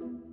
Good morning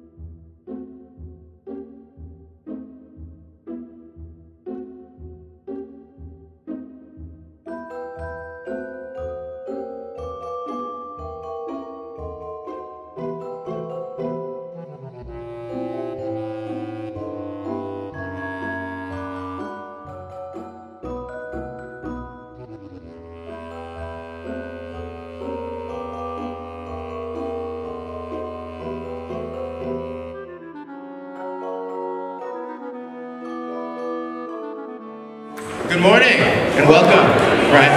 and welcome. Right.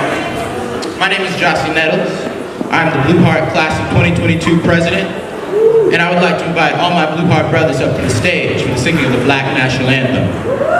My name is Jossie Nettles. I'm the Blue Heart Class of 2022 President, and I would like to invite all my Blue Heart brothers up to the stage for the singing of the Black National Anthem.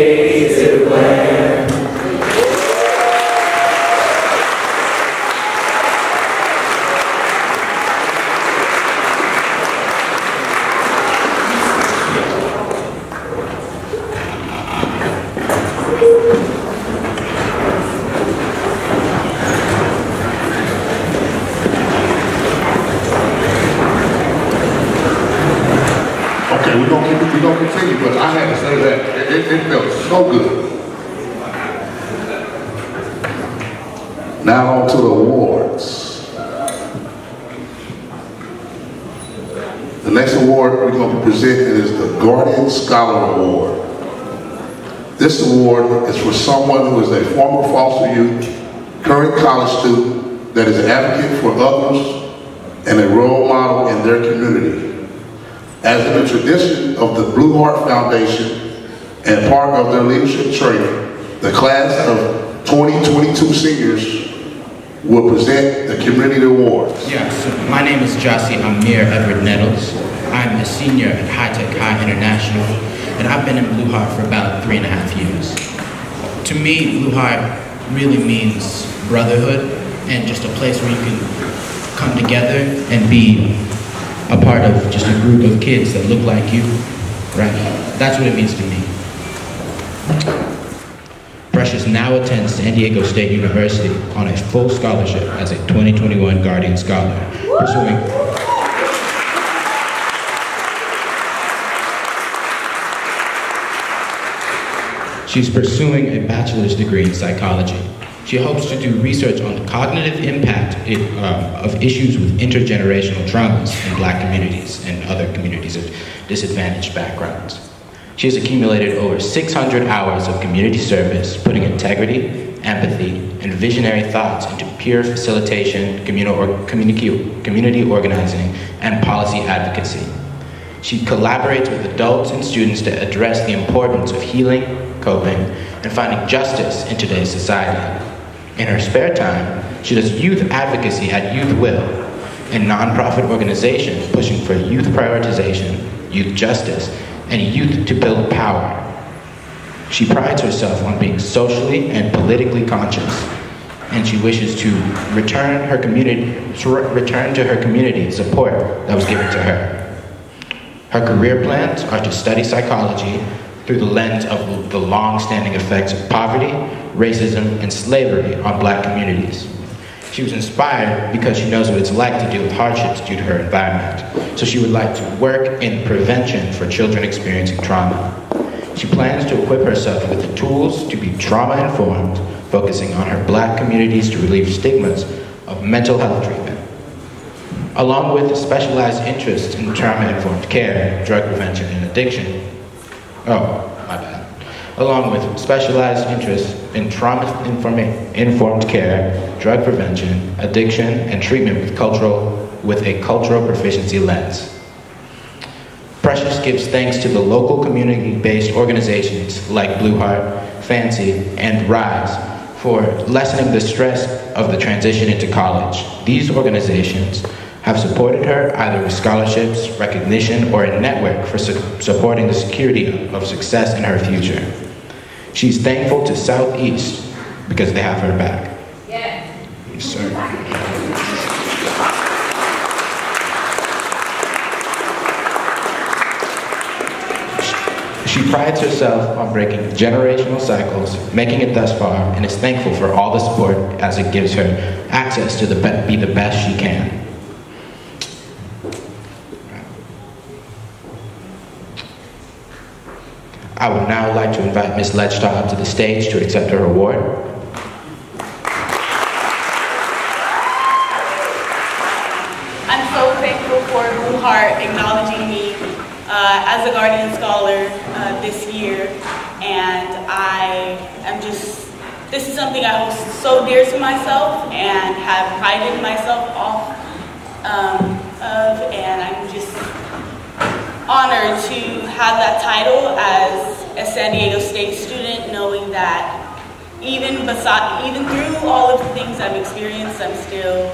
Okay, we're gonna keep, we're gonna continue, but I had to say that, it, it, it felt so good. Now on to the awards. The next award we're gonna be presenting is the Guardian Scholar Award. This award is for someone who is a former foster youth, current college student that is an advocate for others and a role model in their community. As in the tradition of the Blue Heart Foundation and part of their leadership training, the class of 2022 seniors will present the community awards. Yes, my name is Jossie Amir Edward Nettles. I'm a senior at High Tech High International, and I've been in Blue Heart for about three and a half years. To me, Heart really means brotherhood and just a place where you can come together and be a part of just a group of kids that look like you, right? That's what it means to me. Precious now attends San Diego State University on a full scholarship as a 2021 Guardian Scholar, pursuing She's pursuing a bachelor's degree in psychology. She hopes to do research on the cognitive impact um, of issues with intergenerational traumas in black communities and other communities of disadvantaged backgrounds. She has accumulated over 600 hours of community service, putting integrity, empathy, and visionary thoughts into peer facilitation, community organizing, and policy advocacy. She collaborates with adults and students to address the importance of healing, coping, and finding justice in today's society. In her spare time, she does youth advocacy at Youth Will, a nonprofit organization pushing for youth prioritization, youth justice, and youth to build power. She prides herself on being socially and politically conscious, and she wishes to return her community return to her community support that was given to her. Her career plans are to study psychology through the lens of the long-standing effects of poverty, racism, and slavery on black communities. She was inspired because she knows what it's like to deal with hardships due to her environment. So she would like to work in prevention for children experiencing trauma. She plans to equip herself with the tools to be trauma-informed, focusing on her black communities to relieve stigmas of mental health treatment. Along with specialized interests in trauma-informed care, drug prevention, and addiction, Oh, my bad. Along with specialized interests in trauma-informed care, drug prevention, addiction, and treatment with, cultural, with a cultural proficiency lens. Precious gives thanks to the local community-based organizations like Blue Heart, Fancy, and RISE for lessening the stress of the transition into college. These organizations have supported her either with scholarships, recognition, or a network for su supporting the security of success in her future. She's thankful to Southeast because they have her back. Yes. Yes, sir. She prides herself on breaking generational cycles, making it thus far, and is thankful for all the support as it gives her access to the be the best she can. I would now like to invite Ms. Lechta up to the stage to accept her award. I'm so thankful for Blue Heart acknowledging me uh, as a Guardian Scholar uh, this year, and I am just, this is something I hold so dear to myself and have prided myself off um, of, and I'm just honored to have that title as a San Diego State student, knowing that even beside, even through all of the things I've experienced, I'm still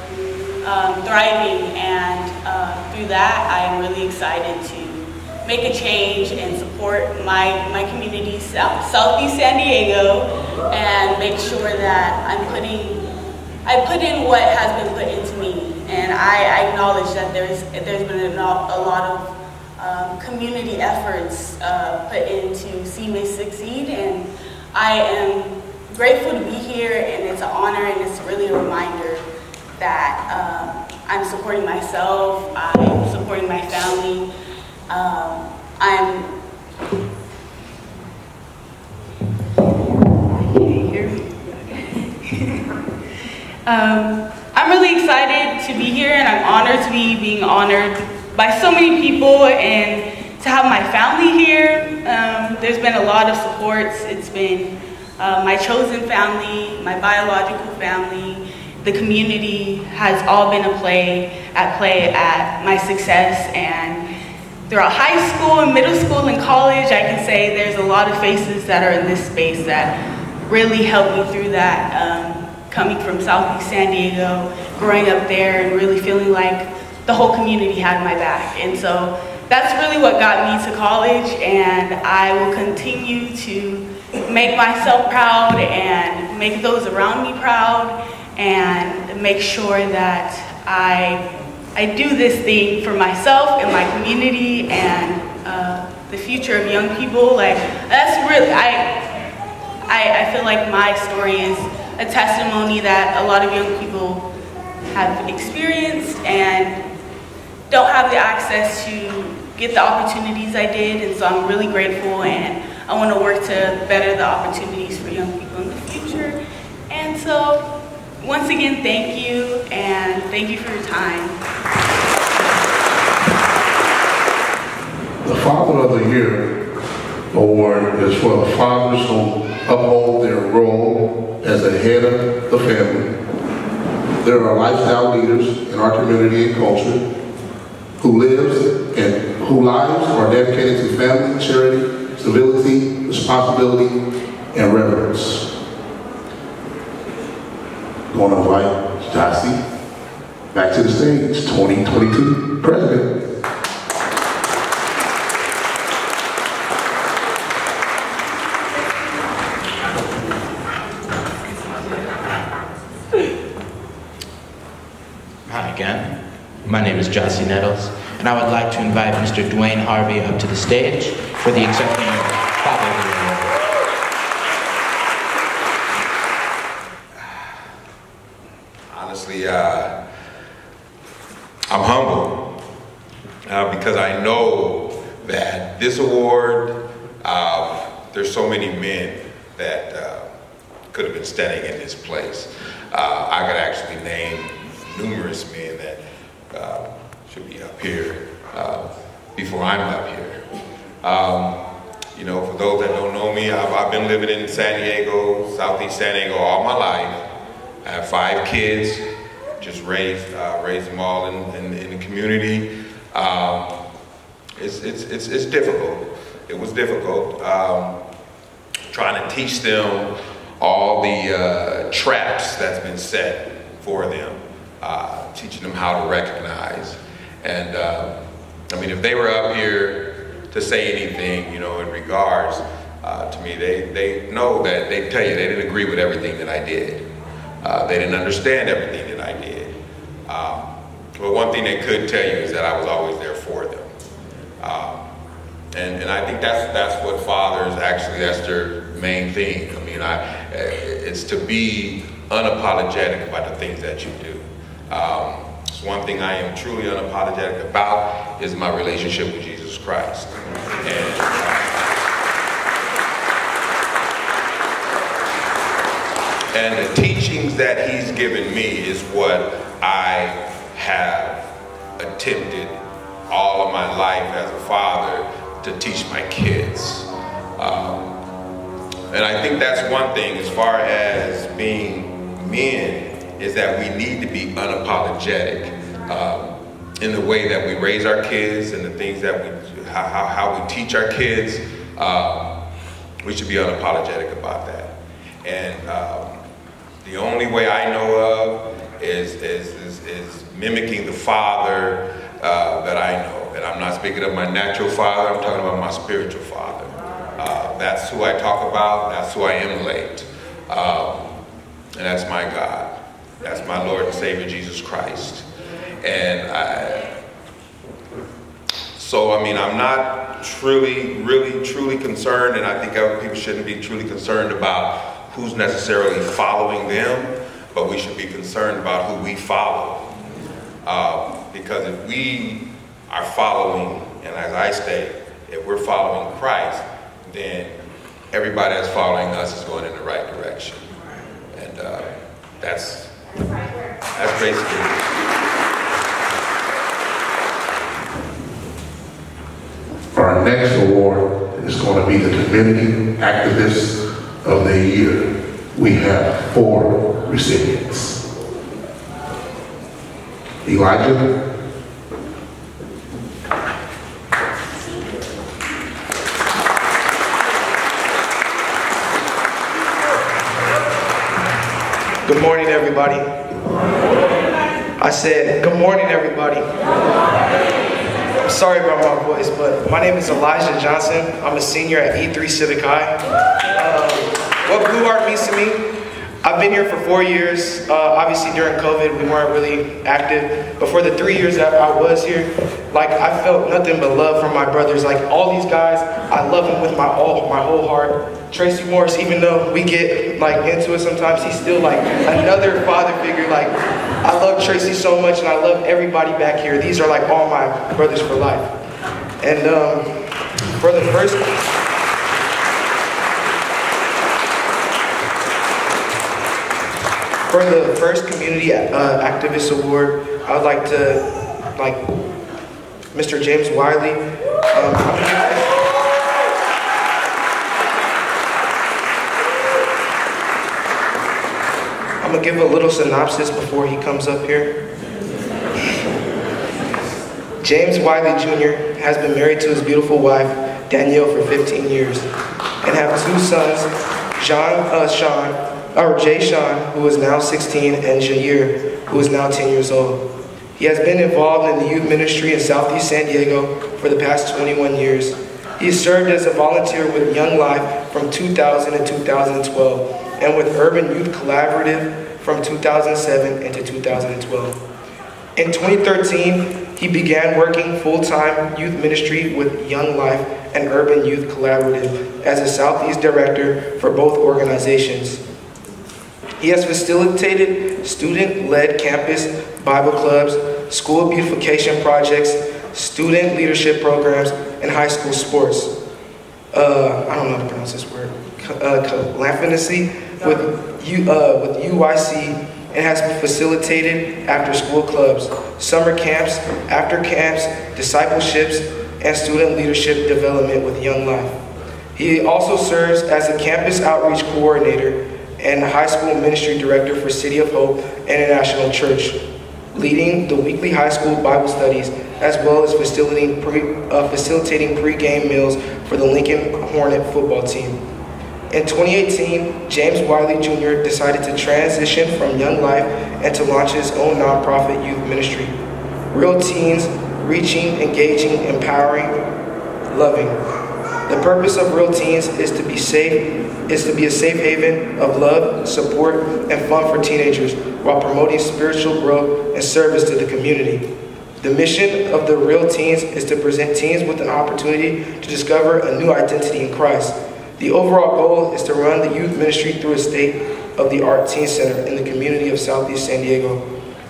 um, thriving, and uh, through that, I'm really excited to make a change and support my, my community, South, Southeast San Diego, and make sure that I'm putting, I put in what has been put into me, and I, I acknowledge that there's, there's been a, a lot of um, community efforts uh, put into See Me Succeed, and I am grateful to be here, and it's an honor, and it's really a reminder that um, I'm supporting myself, I'm supporting my family, um, I'm um, I'm really excited to be here and I'm honored to be being honored by so many people and to have my family here. Um, there's been a lot of supports. It's been uh, my chosen family, my biological family, the community has all been a play at play at my success and throughout high school and middle school and college, I can say there's a lot of faces that are in this space that really helped me through that. Um, coming from Southeast San Diego, growing up there and really feeling like the whole community had my back. And so that's really what got me to college and I will continue to make myself proud and make those around me proud and make sure that I, I do this thing for myself and my community and uh, the future of young people. Like that's really, I, I, I feel like my story is a testimony that a lot of young people have experienced and don't have the access to get the opportunities I did. And so I'm really grateful and I want to work to better the opportunities for young people in the future. And so once again, thank you and thank you for your time. The Father of the Year award is for the fathers who uphold their role as the head of the family. There are lifestyle leaders in our community and culture who lives and whose lives are dedicated to family, charity, civility, responsibility, and reverence. Going to invite Jossie back to the stage, 2022 President. Hi again. My name is Jossie Nettles, and I would like to invite Mr. Dwayne Harvey up to the stage for the accepting of Father. Honestly, uh, I'm humble uh, because I know that this award, uh, there's so many men that uh, could have been standing in this place. Uh, I could actually name numerous men that uh, should be up here uh, before I'm up here. Um, you know, for those that don't know me, I've, I've, been living in San Diego, Southeast San Diego all my life. I have five kids, just raised, uh, raised them all in, in, in the community. Um, it's, it's, it's, it's, difficult. It was difficult um, trying to teach them all the uh, traps that's been set for them uh, teaching them how to recognize. And uh, I mean, if they were up here to say anything, you know, in regards uh, to me, they, they know that they tell you they didn't agree with everything that I did. Uh, they didn't understand everything that I did. Um, but one thing they could tell you is that I was always there for them. Um, and, and I think that's, that's what fathers actually, that's their main thing. I mean, I, it's to be unapologetic about the things that you do. Um, it's one thing I am truly unapologetic about is my relationship with Jesus Christ. And, and the teachings that he's given me is what I have attempted all of my life as a father to teach my kids. Um, and I think that's one thing as far as being men is that we need to be unapologetic um, in the way that we raise our kids and the things that we, how, how we teach our kids. Um, we should be unapologetic about that. And um, the only way I know of is, is, is, is mimicking the father uh, that I know. And I'm not speaking of my natural father, I'm talking about my spiritual father. Uh, that's who I talk about, that's who I emulate. Um, and that's my God. That's my Lord and Savior, Jesus Christ. And I, so, I mean, I'm not truly, really, truly concerned, and I think people shouldn't be truly concerned about who's necessarily following them, but we should be concerned about who we follow. Um, because if we are following, and as I state, if we're following Christ, then everybody that's following us is going in the right direction. And uh, that's that's basically Our next award is going to be the Community Activist of the Year. We have four recipients. Elijah morning, everybody. I said, good morning, everybody. I'm sorry about my voice, but my name is Elijah Johnson. I'm a senior at E3 Civic High. Um, what Blue Heart means to me, I've been here for four years. Uh, obviously, during COVID, we weren't really active. But for the three years that I was here, like I felt nothing but love from my brothers. Like all these guys, I love them with my all, my whole heart. Tracy Morris, even though we get like into it sometimes, he's still like another father figure. Like I love Tracy so much, and I love everybody back here. These are like all my brothers for life. And um, for the first. For the first Community uh, Activist Award, I would like to, like, Mr. James Wiley. Um, I'm gonna give a little synopsis before he comes up here. James Wiley Jr. has been married to his beautiful wife, Danielle, for 15 years, and have two sons, John, uh, Sean, or Jay Sean, who is now 16, and Jair, who is now 10 years old. He has been involved in the youth ministry in Southeast San Diego for the past 21 years. He served as a volunteer with Young Life from 2000 to 2012, and with Urban Youth Collaborative from 2007 into 2012. In 2013, he began working full-time youth ministry with Young Life and Urban Youth Collaborative as a Southeast director for both organizations. He has facilitated student-led campus Bible clubs, school beautification projects, student leadership programs, and high school sports. Uh, I don't know how to pronounce this word. Uh, with, U, uh, with UYC and has facilitated after-school clubs, summer camps, after camps, discipleships, and student leadership development with Young Life. He also serves as a campus outreach coordinator and high school ministry director for City of Hope International Church, leading the weekly high school Bible studies as well as facilitating, pre, uh, facilitating pre-game meals for the Lincoln Hornet football team. In 2018, James Wiley Jr. decided to transition from Young Life and to launch his own nonprofit youth ministry. Real Teens, reaching, engaging, empowering, loving. The purpose of Real Teens is to be safe, is to be a safe haven of love, support, and fun for teenagers while promoting spiritual growth and service to the community. The mission of the Real Teens is to present teens with an opportunity to discover a new identity in Christ. The overall goal is to run the youth ministry through a state-of-the-art teen center in the community of Southeast San Diego.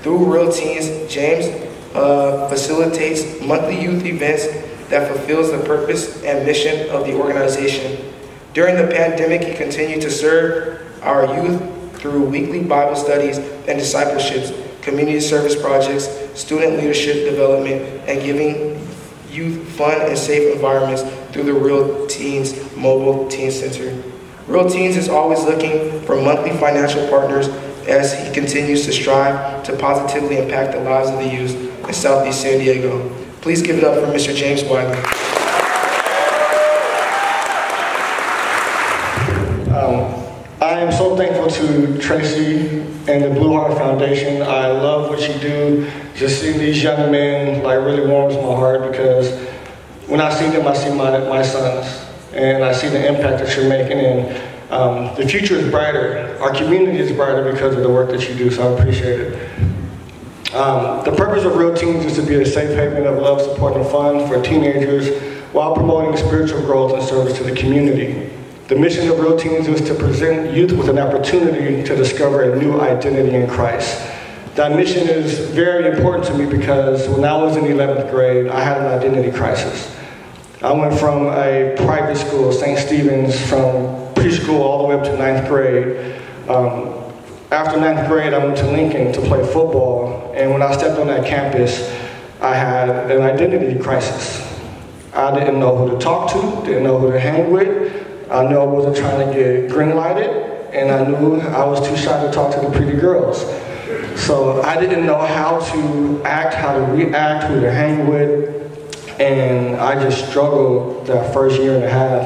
Through Real Teens, James uh, facilitates monthly youth events that fulfills the purpose and mission of the organization. During the pandemic, he continued to serve our youth through weekly Bible studies and discipleships, community service projects, student leadership development, and giving youth fun and safe environments through the Real Teens Mobile Teen Center. Real Teens is always looking for monthly financial partners as he continues to strive to positively impact the lives of the youth in Southeast San Diego. Please give it up for Mr. James Wiley. Um, I am so thankful to Tracy and the Blue Heart Foundation. I love what you do. Just seeing these young men like really warms my heart because when I see them, I see my, my sons and I see the impact that you're making and um, the future is brighter. Our community is brighter because of the work that you do, so I appreciate it. Um, the purpose of Real Teens is to be a safe haven of love, support, and fun for teenagers while promoting spiritual growth and service to the community. The mission of Real Teens is to present youth with an opportunity to discover a new identity in Christ. That mission is very important to me because when I was in 11th grade, I had an identity crisis. I went from a private school, St. Stephen's, from preschool all the way up to ninth grade. Um, after ninth grade, I went to Lincoln to play football, and when I stepped on that campus, I had an identity crisis. I didn't know who to talk to, didn't know who to hang with. I knew I wasn't trying to get green lighted, and I knew I was too shy to talk to the pretty girls. So I didn't know how to act, how to react, who to hang with, and I just struggled that first year and a half.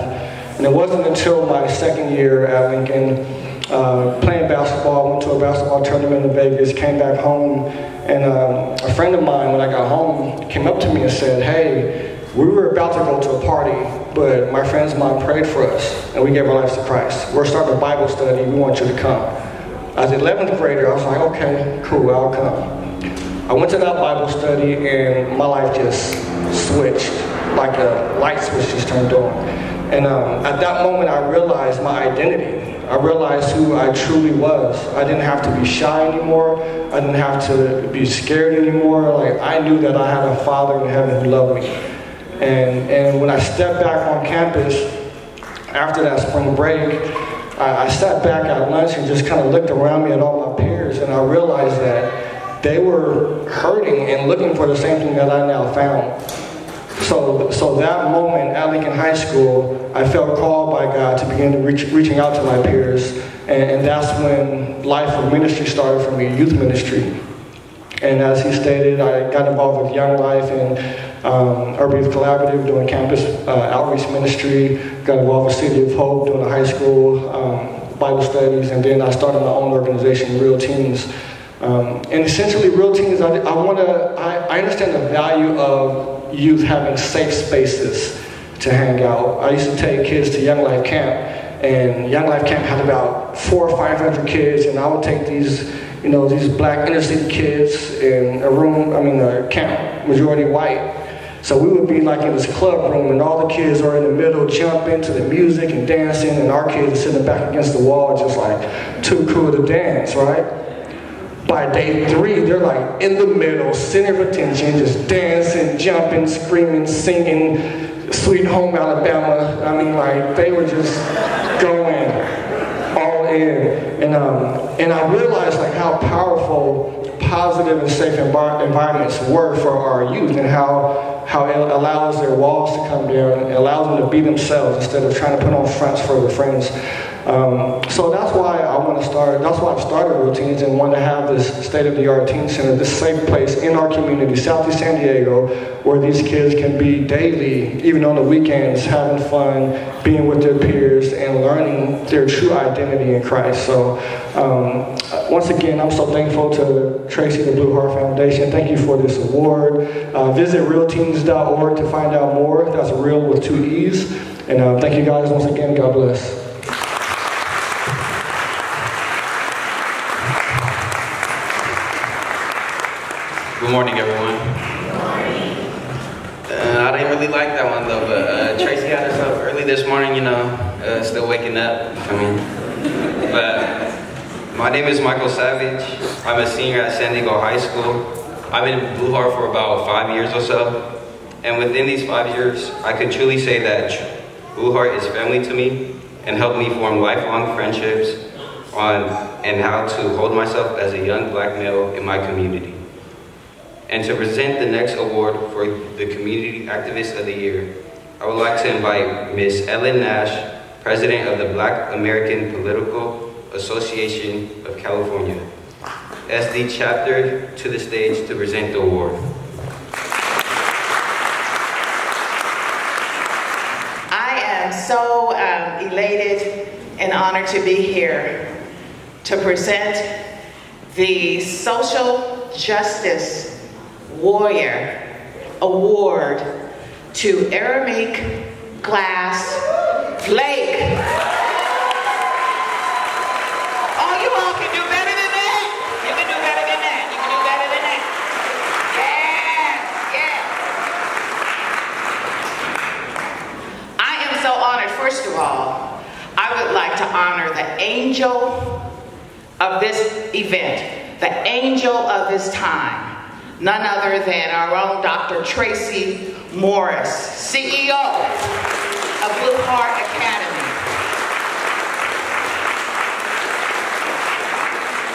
And it wasn't until my second year at Lincoln uh, playing basketball, went to a basketball tournament in Vegas, came back home, and um, a friend of mine, when I got home, came up to me and said, hey, we were about to go to a party, but my friends mom prayed for us, and we gave our lives to Christ. We're starting a Bible study, we want you to come. As an 11th grader, I was like, okay, cool, I'll come. I went to that Bible study, and my life just switched, like a light switch just turned on. And um, at that moment, I realized my identity. I realized who I truly was. I didn't have to be shy anymore. I didn't have to be scared anymore. Like I knew that I had a Father in heaven who loved me. And and when I stepped back on campus after that spring break, I, I sat back at lunch and just kind of looked around me at all my peers, and I realized that they were hurting and looking for the same thing that I now found. So, so that moment at Lincoln High School, I felt called by God to begin to reach, reaching out to my peers. And, and that's when life of ministry started for me, youth ministry. And as he stated, I got involved with Young Life and um, Urban Youth Collaborative doing campus uh, outreach ministry, got involved with City of Hope doing the high school um, Bible studies, and then I started my own organization, Real Teens. Um, and essentially, Real Teens, I, I want to, I, I understand the value of youth having safe spaces to hang out. I used to take kids to Young Life Camp, and Young Life Camp had about four or five hundred kids, and I would take these, you know, these black inner city kids in a room, I mean, a camp, majority white. So we would be like in this club room, and all the kids are in the middle, jumping to the music and dancing, and our kids are sitting back against the wall, just like too cool to dance, right? By day three, they're like in the middle, center of attention, just dancing, jumping, screaming, singing, Sweet Home Alabama. I mean, like they were just going all in, and um, and I realized like how powerful positive and safe envir environments were for our youth, and how how it allows their walls to come down, and allows them to be themselves instead of trying to put on fronts for their friends. Um, so that's why I want to start, that's why I've started Teens and want to have this state-of-the-art teen center, this safe place in our community, Southeast San Diego, where these kids can be daily, even on the weekends, having fun, being with their peers, and learning their true identity in Christ. So um, once again, I'm so thankful to Tracy, the Blue Heart Foundation. Thank you for this award. Uh, visit realteens.org to find out more. That's real with two E's. And uh, thank you guys once again. God bless. Good morning, everyone. Uh, I didn't really like that one though, but uh, Tracy had us up early this morning, you know, uh, still waking up. I mean, but my name is Michael Savage. I'm a senior at San Diego High School. I've been in Blue Heart for about five years or so, and within these five years, I can truly say that Blue Heart is family to me and helped me form lifelong friendships on and how to hold myself as a young black male in my community and to present the next award for the Community Activist of the Year, I would like to invite Ms. Ellen Nash, President of the Black American Political Association of California, SD chapter to the stage to present the award. I am so um, elated and honored to be here to present the Social Justice Warrior Award to Aramik Glass Flake. Oh, you all can do better than that. You can do better than that. You can do better than that. Yeah, yeah. I am so honored, first of all, I would like to honor the angel of this event, the angel of this time none other than our own Dr. Tracy Morris, CEO of Blue Heart Academy.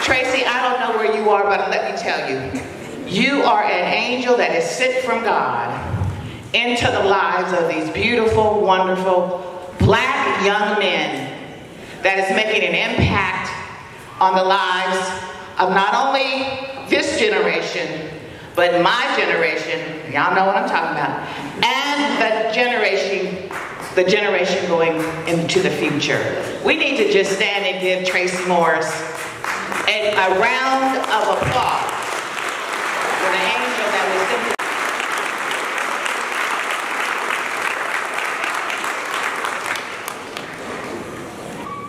Tracy, I don't know where you are, but let me tell you, you are an angel that is sent from God into the lives of these beautiful, wonderful, black young men that is making an impact on the lives of not only this generation, but my generation, y'all know what I'm talking about, and the generation, the generation going into the future. We need to just stand and give Tracy Morris a, a round of applause for the angel that was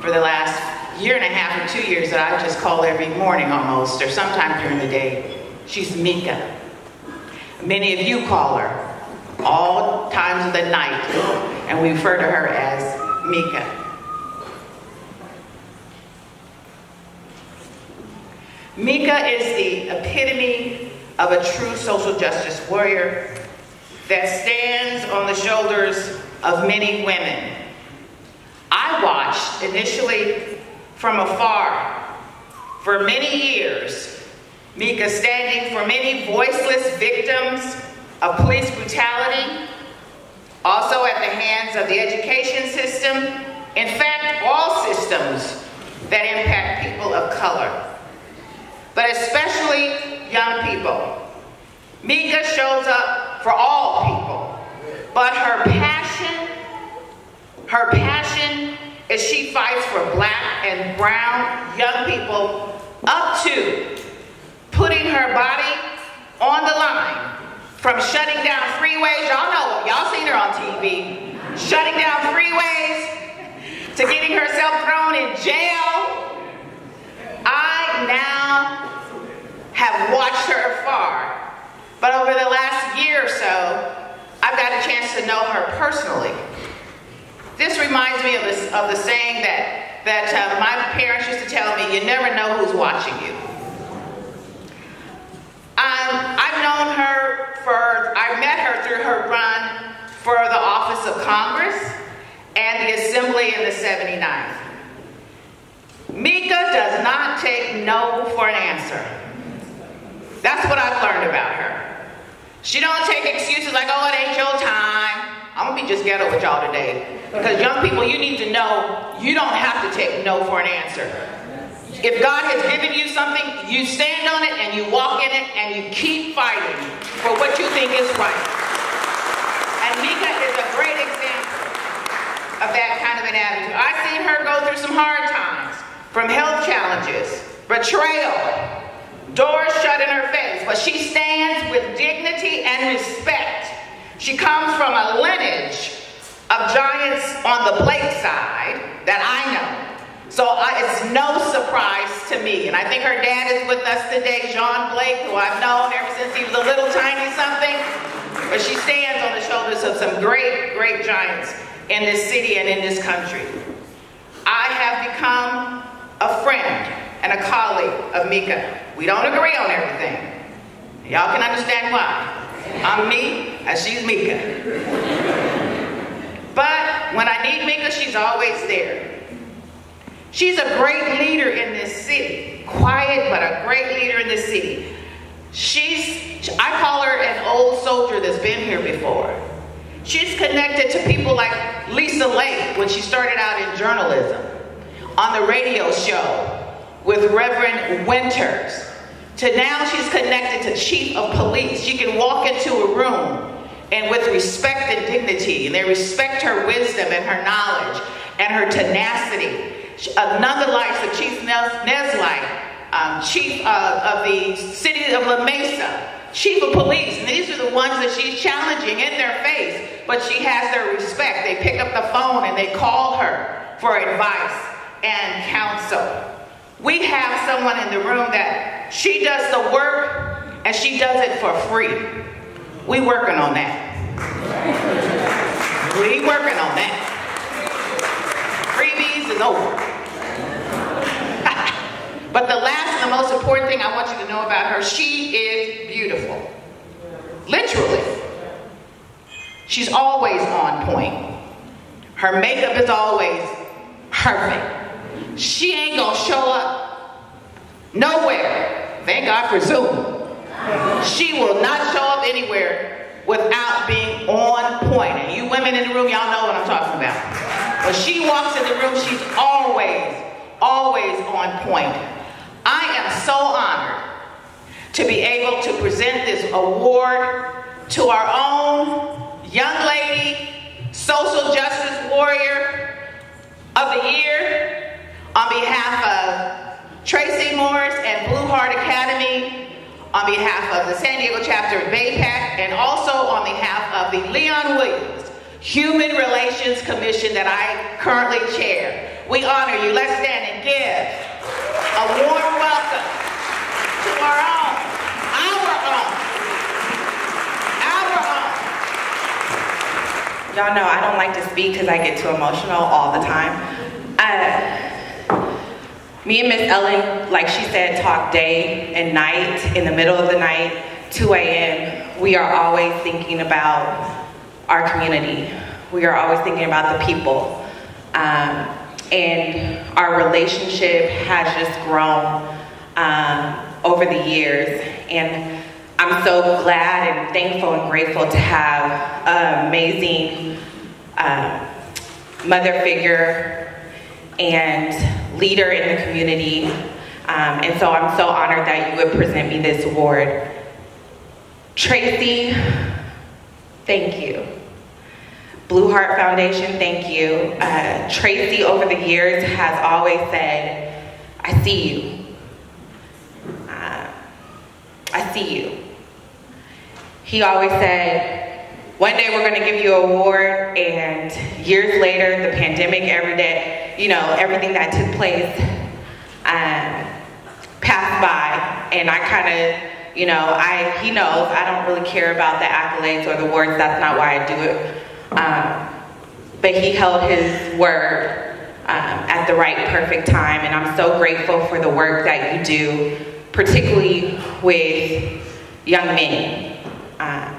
for the last year and a half or two years that I just call every morning almost, or sometime during the day. She's Mika. Many of you call her all times of the night, and we refer to her as Mika. Mika is the epitome of a true social justice warrior that stands on the shoulders of many women. I watched initially from afar for many years Mika standing for many voiceless victims of police brutality, also at the hands of the education system, in fact, all systems that impact people of color, but especially young people. Mika shows up for all people, but her passion, her passion is she fights for black and brown young people up to putting her body on the line from shutting down freeways. Y'all know, y'all seen her on TV. Shutting down freeways to getting herself thrown in jail. I now have watched her afar. But over the last year or so, I've got a chance to know her personally. This reminds me of, this, of the saying that, that uh, my parents used to tell me, you never know who's watching you. Um, I've known her for, I met her through her run for the office of Congress and the assembly in the 79th. Mika does not take no for an answer. That's what I've learned about her. She don't take excuses like, oh, it ain't your time. I'm gonna be just ghetto with y'all today. Because young people, you need to know you don't have to take no for an answer. If God has given you something, you stand on it and you walk in it and you keep fighting for what you think is right. And Mika is a great example of that kind of an attitude. I've seen her go through some hard times, from health challenges, betrayal, doors shut in her face, but she stands with dignity and respect. She comes from a lineage of giants on the Blake side that I know. So I, it's no surprise to me. And I think her dad is with us today, John Blake, who I've known ever since he was a little tiny something. But she stands on the shoulders of some great, great giants in this city and in this country. I have become a friend and a colleague of Mika. We don't agree on everything. Y'all can understand why. I'm me and she's Mika. But when I need Mika, she's always there. She's a great leader in this city. Quiet, but a great leader in this city. She's, I call her an old soldier that's been here before. She's connected to people like Lisa Lake when she started out in journalism, on the radio show with Reverend Winters, to now she's connected to chief of police. She can walk into a room and with respect and dignity, and they respect her wisdom and her knowledge and her tenacity Another likes the Chief Nisleit, um, Chief uh, of the City of La Mesa, Chief of Police. And these are the ones that she's challenging in their face, but she has their respect. They pick up the phone and they call her for advice and counsel. We have someone in the room that she does the work and she does it for free. We working on that. We working on that. Freebies is over. But the last and the most important thing I want you to know about her, she is beautiful. Literally. She's always on point. Her makeup is always perfect. She ain't gonna show up nowhere. Thank God for Zoom. She will not show up anywhere without being on point. And you women in the room, y'all know what I'm talking about. When she walks in the room, she's always, always on point. I am so honored to be able to present this award to our own young lady, social justice warrior of the year on behalf of Tracy Morris and Blue Heart Academy, on behalf of the San Diego chapter of BAPAC, and also on behalf of the Leon Williams Human Relations Commission that I currently chair. We honor you. Let's stand and give a warm welcome to our own, our own, our own. Y'all know I don't like to speak because I get too emotional all the time. Uh, me and Miss Ellen, like she said, talk day and night, in the middle of the night, 2 a.m. We are always thinking about our community. We are always thinking about the people. Um, and our relationship has just grown um, over the years. And I'm so glad and thankful and grateful to have an amazing uh, mother figure and leader in the community. Um, and so I'm so honored that you would present me this award. Tracy, thank you. Blue Heart Foundation, thank you. Uh, Tracy, over the years, has always said, I see you. Uh, I see you. He always said, one day we're gonna give you an award, and years later, the pandemic, every day, you know, everything that took place um, passed by, and I kind of, you know, I he knows I don't really care about the accolades or the awards. That's not why I do it. Um, but he held his word um, at the right, perfect time, and I'm so grateful for the work that you do, particularly with young men, um,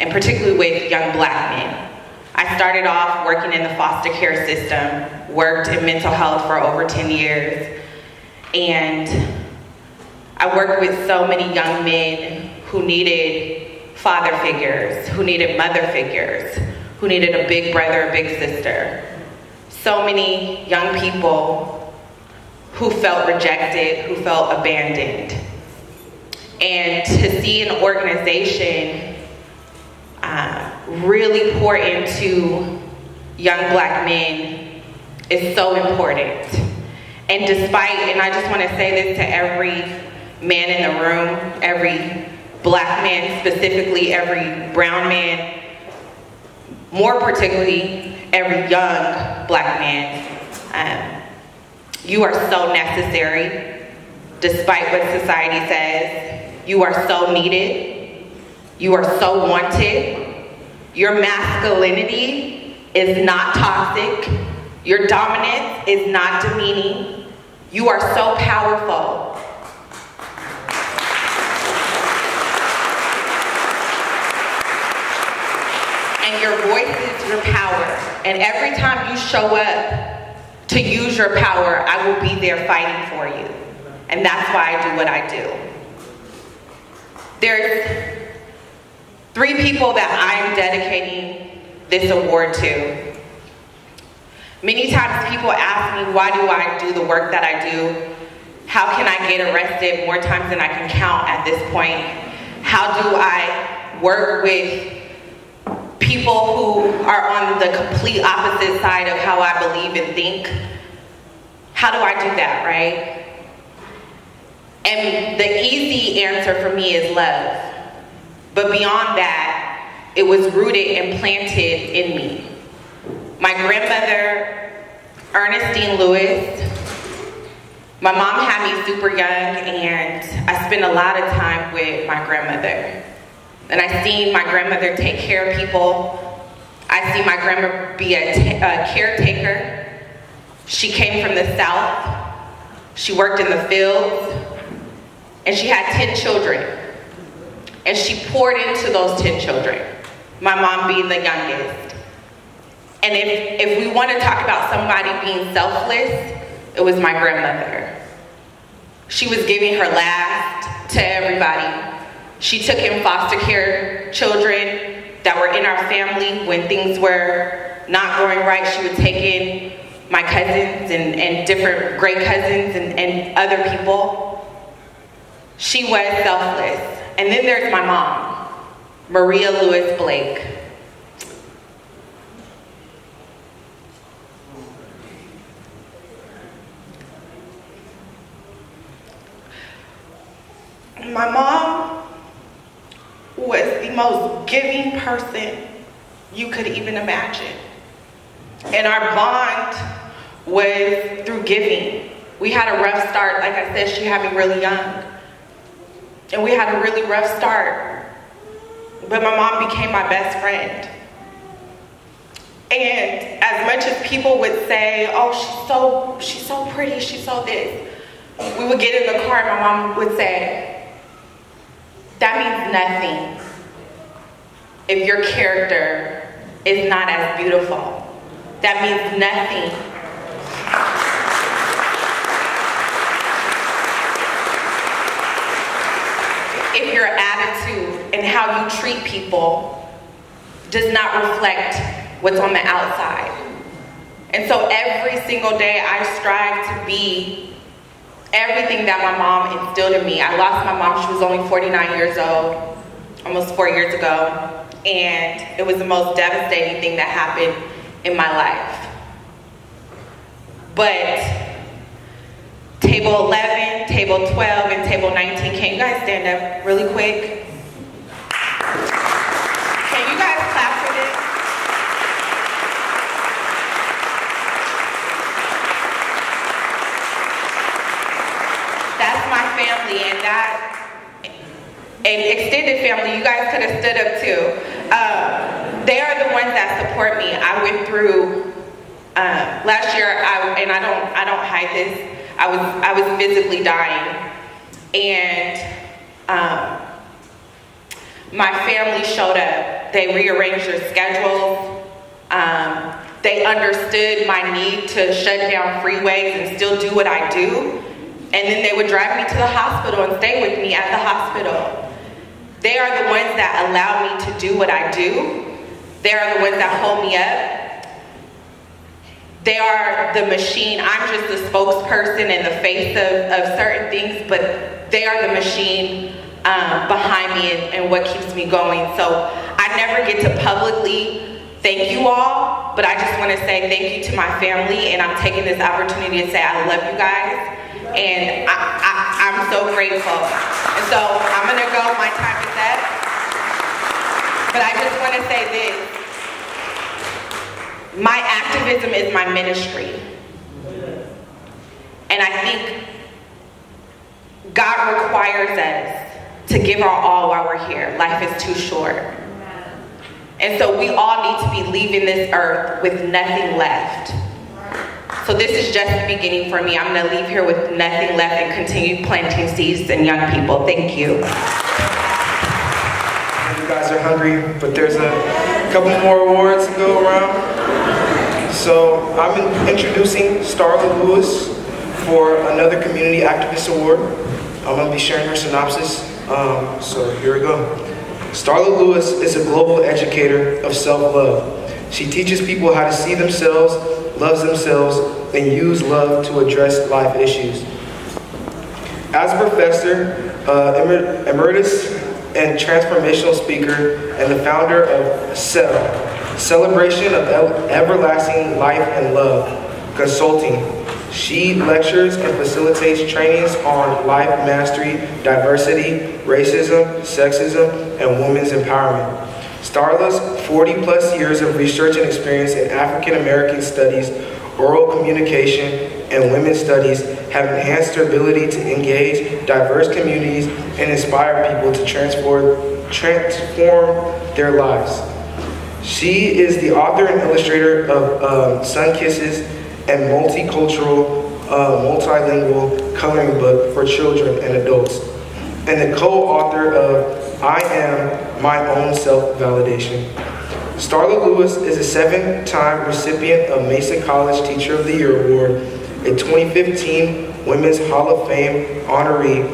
and particularly with young black men. I started off working in the foster care system, worked in mental health for over 10 years, and I worked with so many young men who needed father figures, who needed mother figures, who needed a big brother, a big sister. So many young people who felt rejected, who felt abandoned. And to see an organization uh, really pour into young black men is so important. And despite, and I just want to say this to every man in the room, every black man specifically, every brown man, more particularly every young black man. Um, you are so necessary, despite what society says. You are so needed. You are so wanted. Your masculinity is not toxic. Your dominance is not demeaning. You are so powerful. And your voice is your power. And every time you show up to use your power, I will be there fighting for you. And that's why I do what I do. There's three people that I am dedicating this award to. Many times people ask me, why do I do the work that I do? How can I get arrested more times than I can count at this point? How do I work with people who are on the complete opposite side of how I believe and think? How do I do that, right? And the easy answer for me is love. But beyond that, it was rooted and planted in me. My grandmother, Ernestine Lewis, my mom had me super young and I spent a lot of time with my grandmother. And I seen my grandmother take care of people. I see my grandma be a, a caretaker. She came from the South. She worked in the fields. And she had 10 children. And she poured into those 10 children, my mom being the youngest. And if, if we want to talk about somebody being selfless, it was my grandmother. She was giving her last to everybody. She took in foster care children that were in our family when things were not going right. She would take in my cousins and, and different great cousins and, and other people. She was selfless. And then there's my mom, Maria Lewis Blake. My mom was the most giving person you could even imagine. And our bond was through giving. We had a rough start. Like I said, she had me really young. And we had a really rough start. But my mom became my best friend. And as much as people would say, oh, she's so, she's so pretty, she's so this, we would get in the car and my mom would say, that means nothing if your character is not as beautiful. That means nothing if your attitude and how you treat people does not reflect what's on the outside. And so every single day I strive to be everything that my mom instilled in me. I lost my mom, she was only 49 years old, almost four years ago. And it was the most devastating thing that happened in my life. But table 11, table 12, and table 19, can you guys stand up really quick? That and extended family, you guys could have stood up too. Uh, they are the ones that support me. I went through um, last year, I, and I don't, I don't hide this. I was, I was physically dying, and um, my family showed up. They rearranged their schedule. Um, they understood my need to shut down freeways and still do what I do. And then they would drive me to the hospital and stay with me at the hospital. They are the ones that allow me to do what I do. They are the ones that hold me up. They are the machine. I'm just the spokesperson and the face of, of certain things, but they are the machine um, behind me and, and what keeps me going. So I never get to publicly thank you all, but I just want to say thank you to my family, and I'm taking this opportunity to say I love you guys, and I, am so grateful. And so I'm gonna go, my time is up, but I just want to say this. My activism is my ministry. And I think God requires us to give our all while we're here. Life is too short. And so we all need to be leaving this earth with nothing left. So this is just the beginning for me. I'm going to leave here with nothing left and continue planting seeds in young people. Thank you. You guys are hungry, but there's a couple more awards to go around. So I'm introducing Starla Lewis for another Community Activist Award. I'm going to be sharing her synopsis. Um, so here we go. Starla Lewis is a global educator of self-love. She teaches people how to see themselves, loves themselves, and use love to address life issues. As a professor, uh, emer emeritus and transformational speaker, and the founder of CEL, Celebration of Everlasting Life and Love, Consulting. She lectures and facilitates trainings on life mastery, diversity, racism, sexism, and women's empowerment. Starla's 40 plus years of research and experience in African American studies, oral communication, and women's studies have enhanced her ability to engage diverse communities and inspire people to transform, transform their lives. She is the author and illustrator of um, Sun Kisses and multicultural, uh, multilingual coloring book for children and adults, and the co-author of I Am My Own Self-Validation. Starla Lewis is a seven-time recipient of Mesa College Teacher of the Year Award, a 2015 Women's Hall of Fame honoree,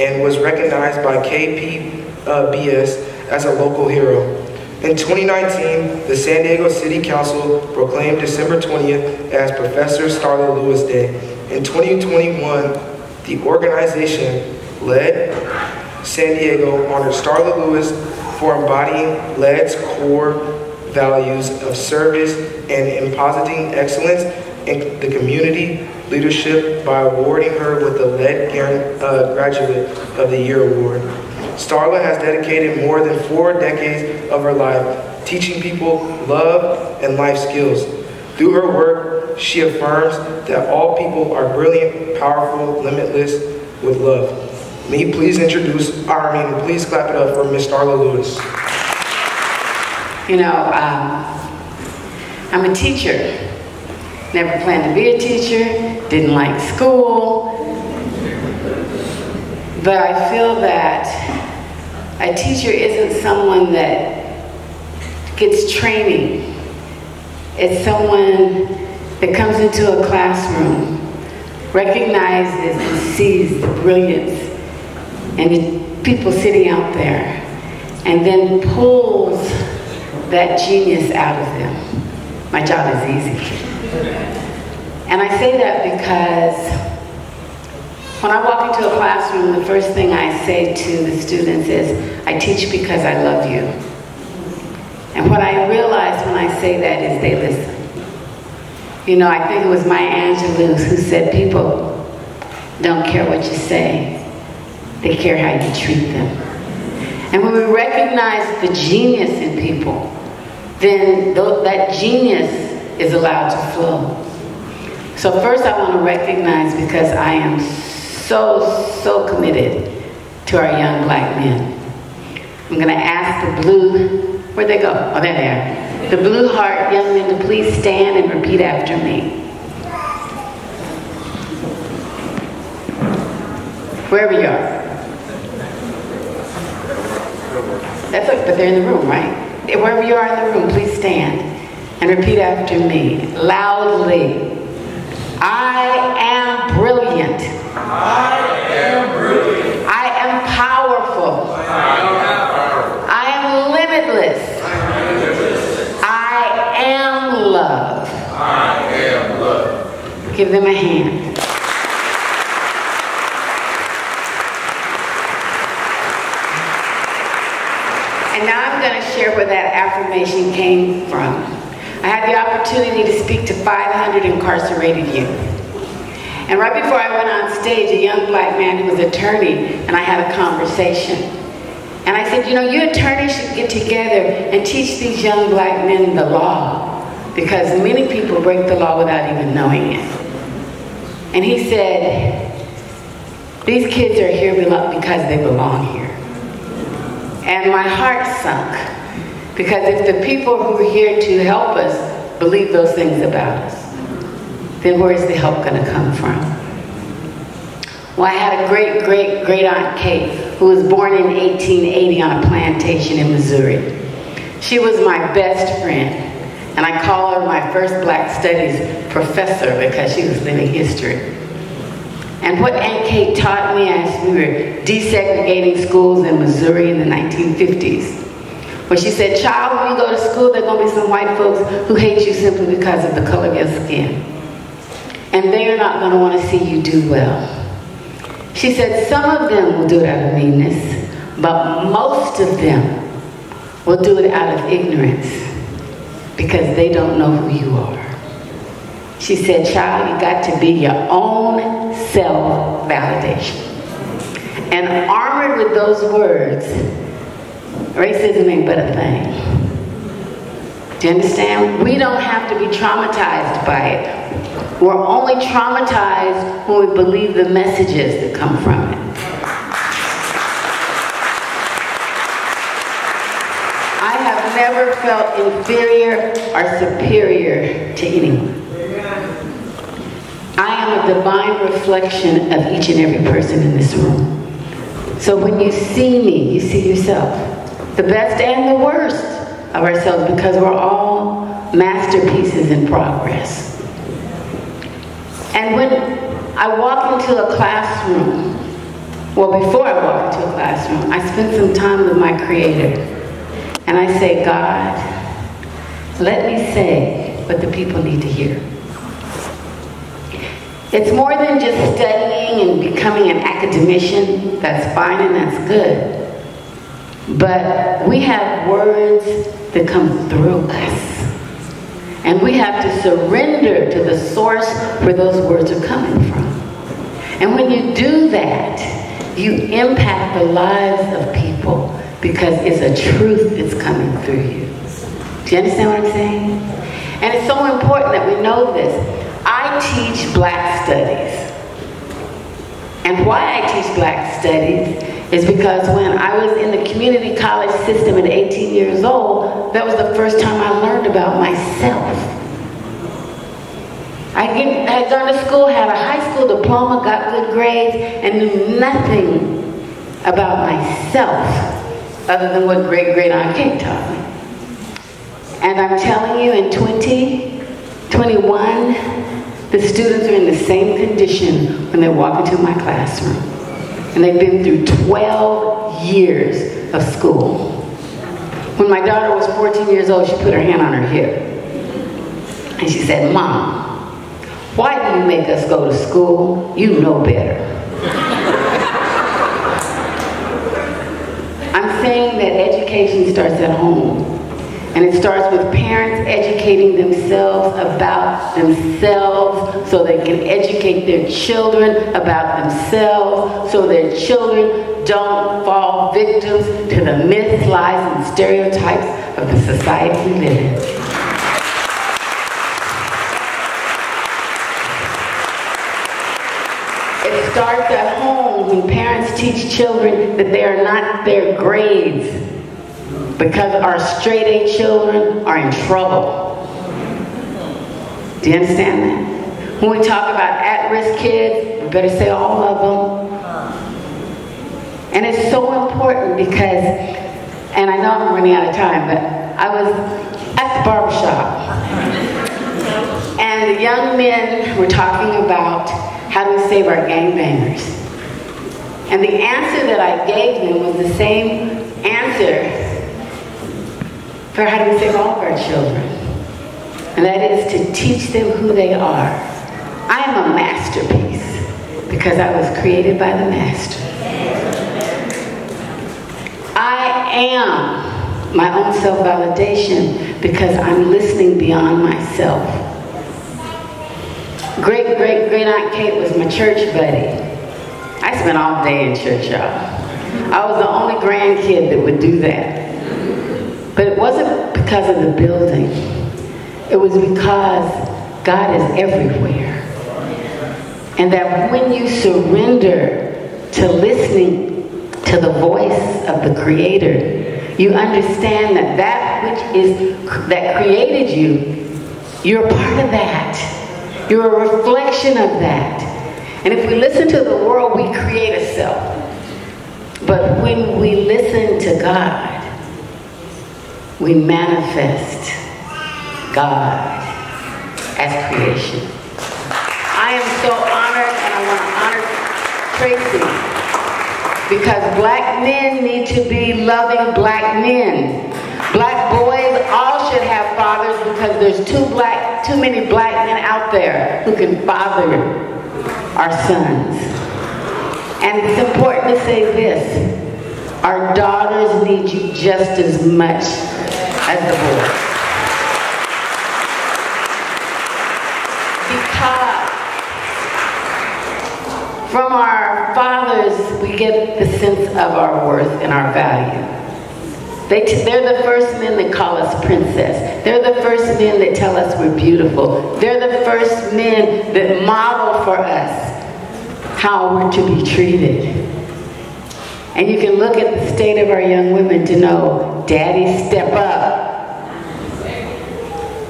and was recognized by KPBS uh, as a local hero. In 2019, the San Diego City Council proclaimed December 20th as Professor Starla Lewis Day. In 2021, the organization LEAD. San Diego honored Starla Lewis for embodying LEAD's core values of service and impositing excellence in the community leadership by awarding her with the LEAD uh, Graduate of the Year Award. Starla has dedicated more than four decades of her life teaching people love and life skills. Through her work, she affirms that all people are brilliant, powerful, limitless with love. May please introduce, I mean, please clap it up for Miss Starla Lewis. You know, um, I'm a teacher. Never planned to be a teacher, didn't like school. But I feel that a teacher isn't someone that gets training. It's someone that comes into a classroom, recognizes and sees the brilliance and the people sitting out there, and then pulls that genius out of them. My job is easy. And I say that because when I walk into a classroom, the first thing I say to the students is, I teach because I love you. And what I realize when I say that is they listen. You know, I think it was Maya Angelou who said people don't care what you say, they care how you treat them. And when we recognize the genius in people, then that genius is allowed to flow. So first I want to recognize because I am so, so committed to our young black men. I'm going to ask the blue, where'd they go? Oh, there they are. The blue heart young men to please stand and repeat after me. Wherever you are. That's okay, but they're in the room, right? Wherever you are in the room, please stand and repeat after me loudly. I am brilliant. I am brilliant. I am powerful. I am powerful. I am limitless. I am limitless. I am love. I am love. Give them a hand. And now I'm going to share where affirmation came from. I had the opportunity to speak to 500 incarcerated youth. And right before I went on stage, a young black man who was an attorney and I had a conversation. And I said, you know, you attorneys should get together and teach these young black men the law because many people break the law without even knowing it. And he said, these kids are here because they belong here. And my heart sunk. Because if the people who are here to help us believe those things about us, then where is the help going to come from? Well, I had a great, great, great Aunt Kate who was born in 1880 on a plantation in Missouri. She was my best friend, and I call her my first black studies professor because she was living history. And what Aunt Kate taught me as we were desegregating schools in Missouri in the 1950s, where she said, child, when you go to school, there are going to be some white folks who hate you simply because of the color of your skin. And they're not going to want to see you do well. She said, some of them will do it out of meanness, but most of them will do it out of ignorance because they don't know who you are. She said, child, you got to be your own self-validation. And armored with those words, racism ain't but a thing. Do you understand? We don't have to be traumatized by it. We're only traumatized when we believe the messages that come from it. I have never felt inferior or superior to anyone. I am a divine reflection of each and every person in this room. So when you see me, you see yourself. The best and the worst of ourselves because we're all masterpieces in progress. And when I walk into a classroom, well, before I walk into a classroom, I spend some time with my Creator. And I say, God, let me say what the people need to hear. It's more than just studying and becoming an academician, that's fine and that's good. But we have words that come through us. And we have to surrender to the source where those words are coming from. And when you do that, you impact the lives of people because it's a truth that's coming through you. Do you understand what I'm saying? And it's so important that we know this. I teach black studies. And why I teach black studies is because when I was in the community college system at 18 years old, that was the first time I learned about myself. I, had gone to school, had a high school diploma, got good grades, and knew nothing about myself other than what great great Aunt Kate taught me. And I'm telling you, in 2021, the students are in the same condition when they walk into my classroom. And they've been through 12 years of school. When my daughter was 14 years old, she put her hand on her hip. And she said, Mom, why do you make us go to school? You know better. I'm saying that education starts at home. And it starts with parents educating themselves about themselves so they can educate their children about themselves so their children don't fall victims to the myths, lies, and stereotypes of the society we live in. It starts at home when parents teach children that they are not their grades because our straight A children are in trouble. Do you understand that? When we talk about at-risk kids, we better say all of them. And it's so important because, and I know I'm running out of time, but I was at the barbershop. And the young men were talking about how do we save our gangbangers. And the answer that I gave them was the same answer for how do we save all of our children. And that is to teach them who they are. I am a masterpiece because I was created by the master. I am my own self-validation because I'm listening beyond myself. Great, great, great Aunt Kate was my church buddy. I spent all day in church, y'all. I was the only grandkid that would do that. But it wasn't because of the building. It was because God is everywhere. And that when you surrender to listening to the voice of the Creator, you understand that that which is that created you, you're a part of that. You're a reflection of that. And if we listen to the world, we create a self. But when we listen to God, we manifest God as creation. I am so honored and I want to honor Tracy because black men need to be loving black men. Black boys all should have fathers because there's too black, too many black men out there who can father our sons. And it's important to say this, our daughters need you just as much as the boys. Because from our fathers, we get the sense of our worth and our value. They they're the first men that call us princess. They're the first men that tell us we're beautiful. They're the first men that model for us how we're to be treated. And you can look at the state of our young women to know, daddy, step up.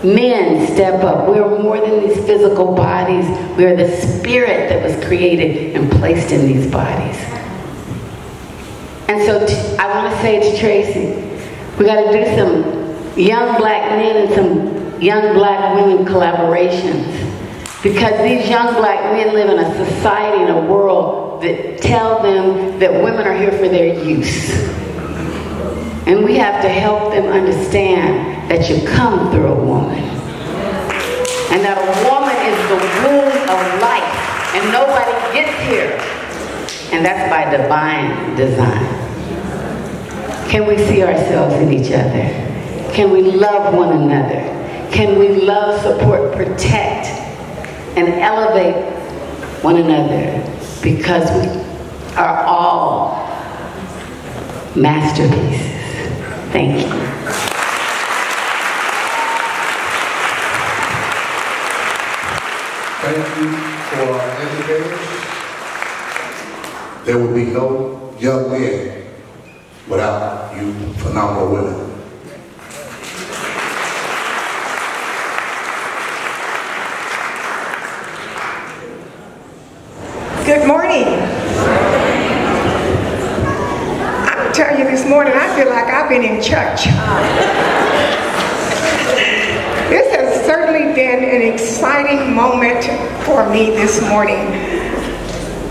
Men, step up. We're more than these physical bodies. We are the spirit that was created and placed in these bodies. And so I want to say to Tracy, we got to do some young black men and some young black women collaborations. Because these young black men live in a society, in a world that tell them that women are here for their use. And we have to help them understand that you come through a woman. And that a woman is the womb of life. And nobody gets here. And that's by divine design. Can we see ourselves in each other? Can we love one another? Can we love, support, protect, and elevate one another? Because we are all masterpieces. Thank you. Thank you for our educators. There would be no young men without you phenomenal women. Good morning. I tell you this morning, I feel like I've been in church. This has certainly been an exciting moment for me this morning.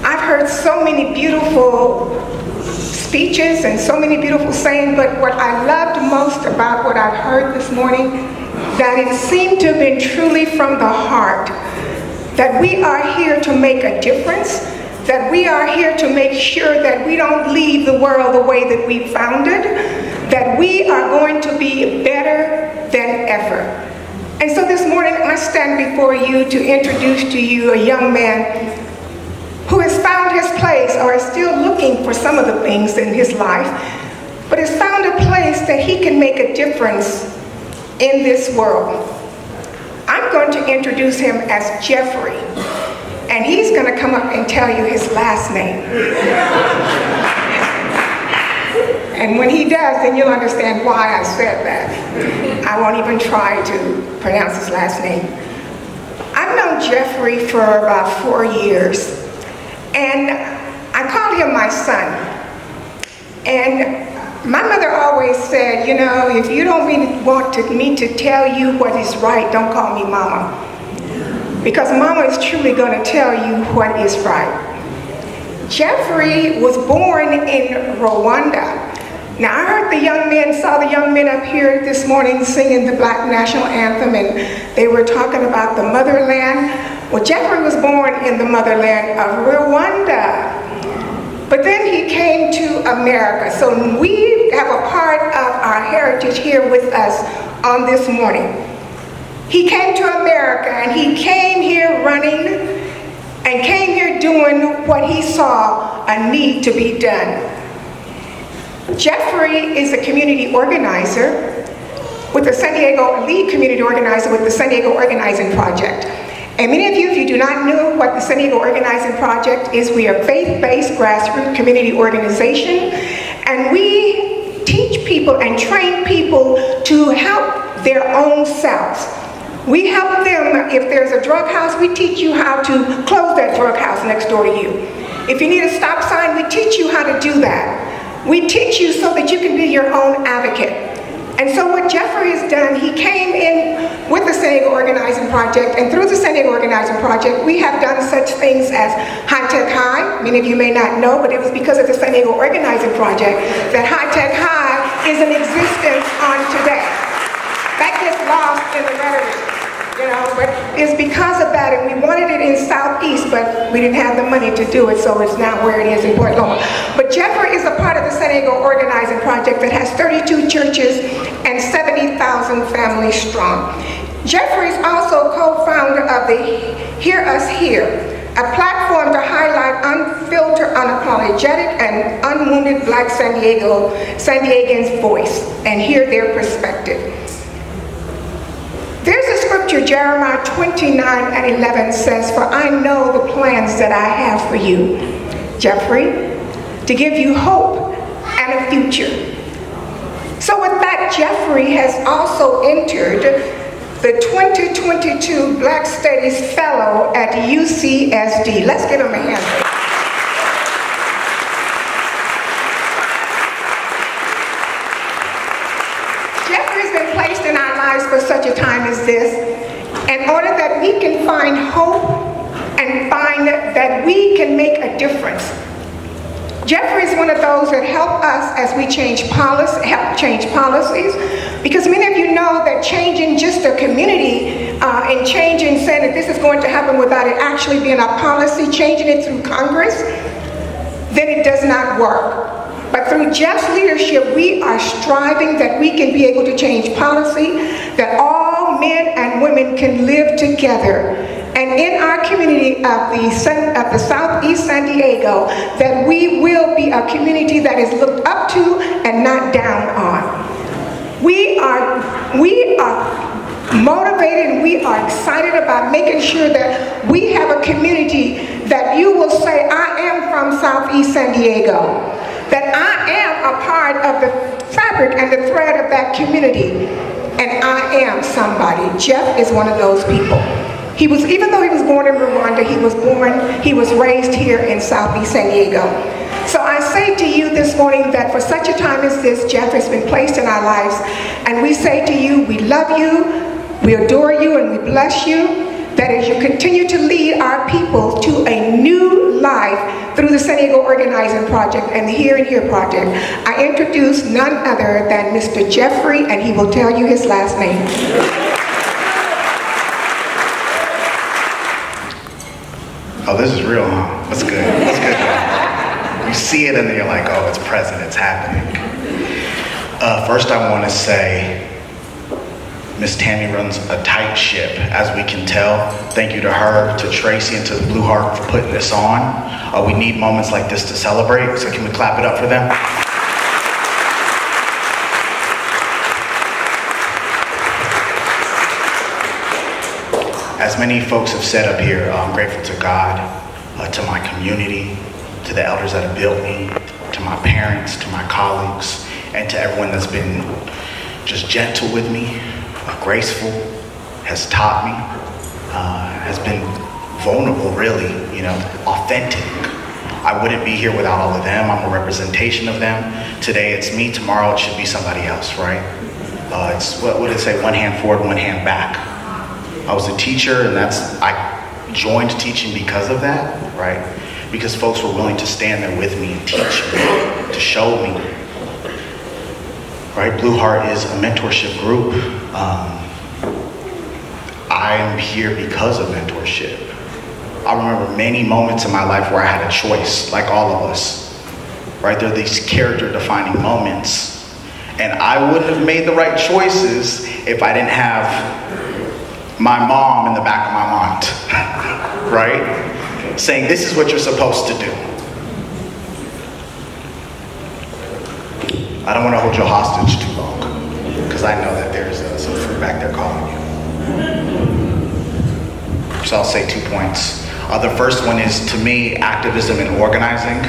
I've heard so many beautiful speeches and so many beautiful sayings, but what I loved most about what I've heard this morning, that it seemed to have been truly from the heart that we are here to make a difference, that we are here to make sure that we don't leave the world the way that we found it, that we are going to be better than ever. And so this morning I stand before you to introduce to you a young man who has found his place or is still looking for some of the things in his life, but has found a place that he can make a difference in this world. I'm going to introduce him as Jeffrey, and he's going to come up and tell you his last name. And when he does, then you'll understand why I said that. I won't even try to pronounce his last name. I've known Jeffrey for about four years, and I called him my son. And my mother always said, you know, if you don't really want to, me to tell you what is right, don't call me mama. Because mama is truly going to tell you what is right. Jeffrey was born in Rwanda. Now I heard the young men, saw the young men up here this morning singing the Black National Anthem and they were talking about the motherland. Well, Jeffrey was born in the motherland of Rwanda. But then he came to America. So we have a part of our heritage here with us on this morning. He came to America and he came here running and came here doing what he saw a need to be done. Jeffrey is a community organizer with the San Diego, lead community organizer with the San Diego Organizing Project. And many of you, if you do not know what the San Diego Organizing Project is, we are faith-based grassroots community organization, and we teach people and train people to help their own selves. We help them, if there's a drug house, we teach you how to close that drug house next door to you. If you need a stop sign, we teach you how to do that. We teach you so that you can be your own advocate. And so what Jeffrey has done, he came in with the San Diego Organizing Project, and through the San Diego Organizing Project, we have done such things as High Tech High. Many of you may not know, but it was because of the San Diego Organizing Project that High Tech High is in existence on today. That gets lost in the rhetoric you know, but it's because of that, and we wanted it in Southeast, but we didn't have the money to do it, so it's not where it is in Point Loma. But Jeffrey is a part of the San Diego Organizing Project that has 32 churches and 70,000 families strong. Jeffrey is also co-founder of the Hear Us Here, a platform to highlight unfiltered, unapologetic, and unwounded Black San Diego, San Diegans' voice and hear their perspective. There's a scripture, Jeremiah 29 and 11 says, For I know the plans that I have for you, Jeffrey, to give you hope and a future. So with that, Jeffrey has also entered the 2022 Black Studies Fellow at UCSD. Let's give him a hand. Jeffrey's been for such a time as this in order that we can find hope and find that we can make a difference. Jeffrey is one of those that help us as we change policy, help change policies, because many of you know that changing just a community uh, in changing, saying that this is going to happen without it actually being a policy, changing it through Congress, then it does not work. But through just leadership, we are striving that we can be able to change policy, that all men and women can live together. And in our community of the, of the Southeast San Diego, that we will be a community that is looked up to and not down on. We are, we are motivated and we are excited about making sure that we have a community that you will say, I am from Southeast San Diego that I am a part of the fabric and the thread of that community. And I am somebody. Jeff is one of those people. He was, even though he was born in Rwanda, he was born, he was raised here in Southeast San Diego. So I say to you this morning that for such a time as this, Jeff has been placed in our lives. And we say to you, we love you, we adore you, and we bless you that as you continue to lead our people to a new life through the San Diego Organizing Project and the Here and Here Project, I introduce none other than Mr. Jeffrey, and he will tell you his last name. Oh, this is real, huh? That's good. That's good. You see it and then you're like, oh, it's present, it's happening. Uh, first, I want to say Miss Tammy runs a tight ship, as we can tell. Thank you to her, to Tracy, and to the Blue Heart for putting this on. Uh, we need moments like this to celebrate, so can we clap it up for them? As many folks have said up here, I'm grateful to God, uh, to my community, to the elders that have built me, to my parents, to my colleagues, and to everyone that's been just gentle with me, graceful, has taught me, uh, has been vulnerable, really, you know, authentic. I wouldn't be here without all of them. I'm a representation of them. Today it's me, tomorrow it should be somebody else, right? Uh, it's, what would it say, one hand forward, one hand back. I was a teacher and that's, I joined teaching because of that, right? Because folks were willing to stand there with me and teach me, to show me right? Blue Heart is a mentorship group. Um, I'm here because of mentorship. I remember many moments in my life where I had a choice, like all of us, right? There are these character defining moments. And I wouldn't have made the right choices if I didn't have my mom in the back of my mind, right? Saying, this is what you're supposed to do. I don't want to hold you hostage too long because I know that there's uh, some fruit back there calling you. So I'll say two points. Uh, the first one is to me, activism and organizing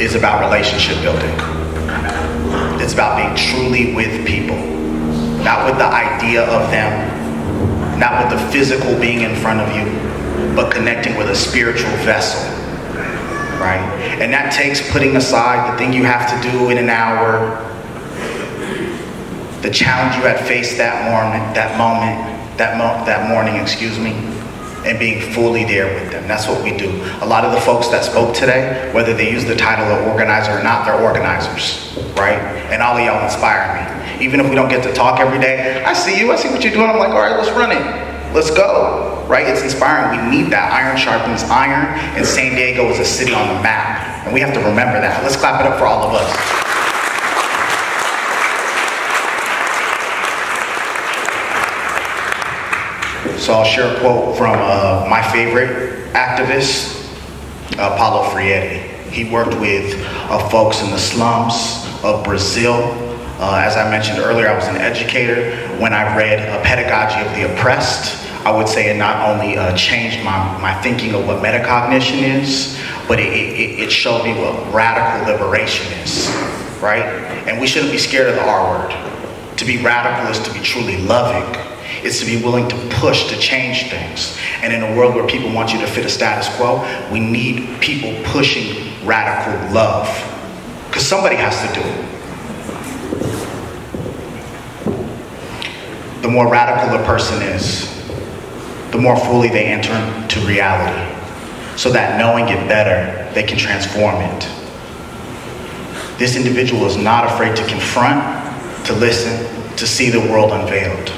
is about relationship building. It's about being truly with people, not with the idea of them, not with the physical being in front of you, but connecting with a spiritual vessel right? And that takes putting aside the thing you have to do in an hour, the challenge you had faced that morning, that moment, that, mo that morning, excuse me, and being fully there with them. That's what we do. A lot of the folks that spoke today, whether they use the title of organizer or not, they're organizers, right? And all of y'all inspire me. Even if we don't get to talk every day, I see you, I see what you're doing. I'm like, all right, let's run it. Let's go, right? It's inspiring. We need that. Iron sharpens iron, and San Diego is a city on the map. And we have to remember that. Let's clap it up for all of us. So I'll share a quote from uh, my favorite activist, uh, Paulo Freire. He worked with uh, folks in the slums of Brazil. Uh, as I mentioned earlier, I was an educator. When I read A Pedagogy of the Oppressed, I would say it not only uh, changed my, my thinking of what metacognition is, but it, it, it showed me what radical liberation is, right? And we shouldn't be scared of the R word. To be radical is to be truly loving is to be willing to push to change things. And in a world where people want you to fit a status quo, we need people pushing radical love. Because somebody has to do it. The more radical a person is, the more fully they enter into reality. So that knowing it better, they can transform it. This individual is not afraid to confront, to listen, to see the world unveiled.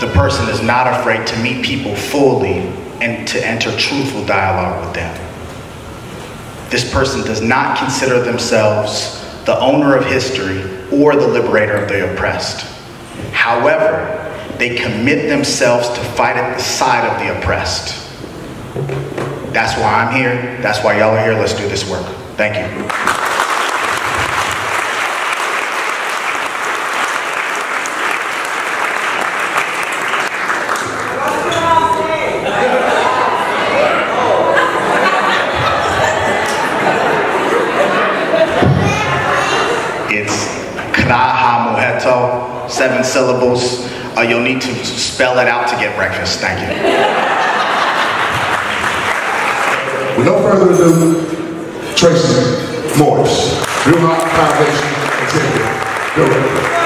the person is not afraid to meet people fully and to enter truthful dialogue with them. This person does not consider themselves the owner of history or the liberator of the oppressed. However, they commit themselves to fight at the side of the oppressed. That's why I'm here. That's why y'all are here. Let's do this work. Thank you. It's seven syllables. Uh, you'll need to spell it out to get breakfast. Thank you. With no further ado, Tracy Morris, Blue Heart Foundation Executive Director.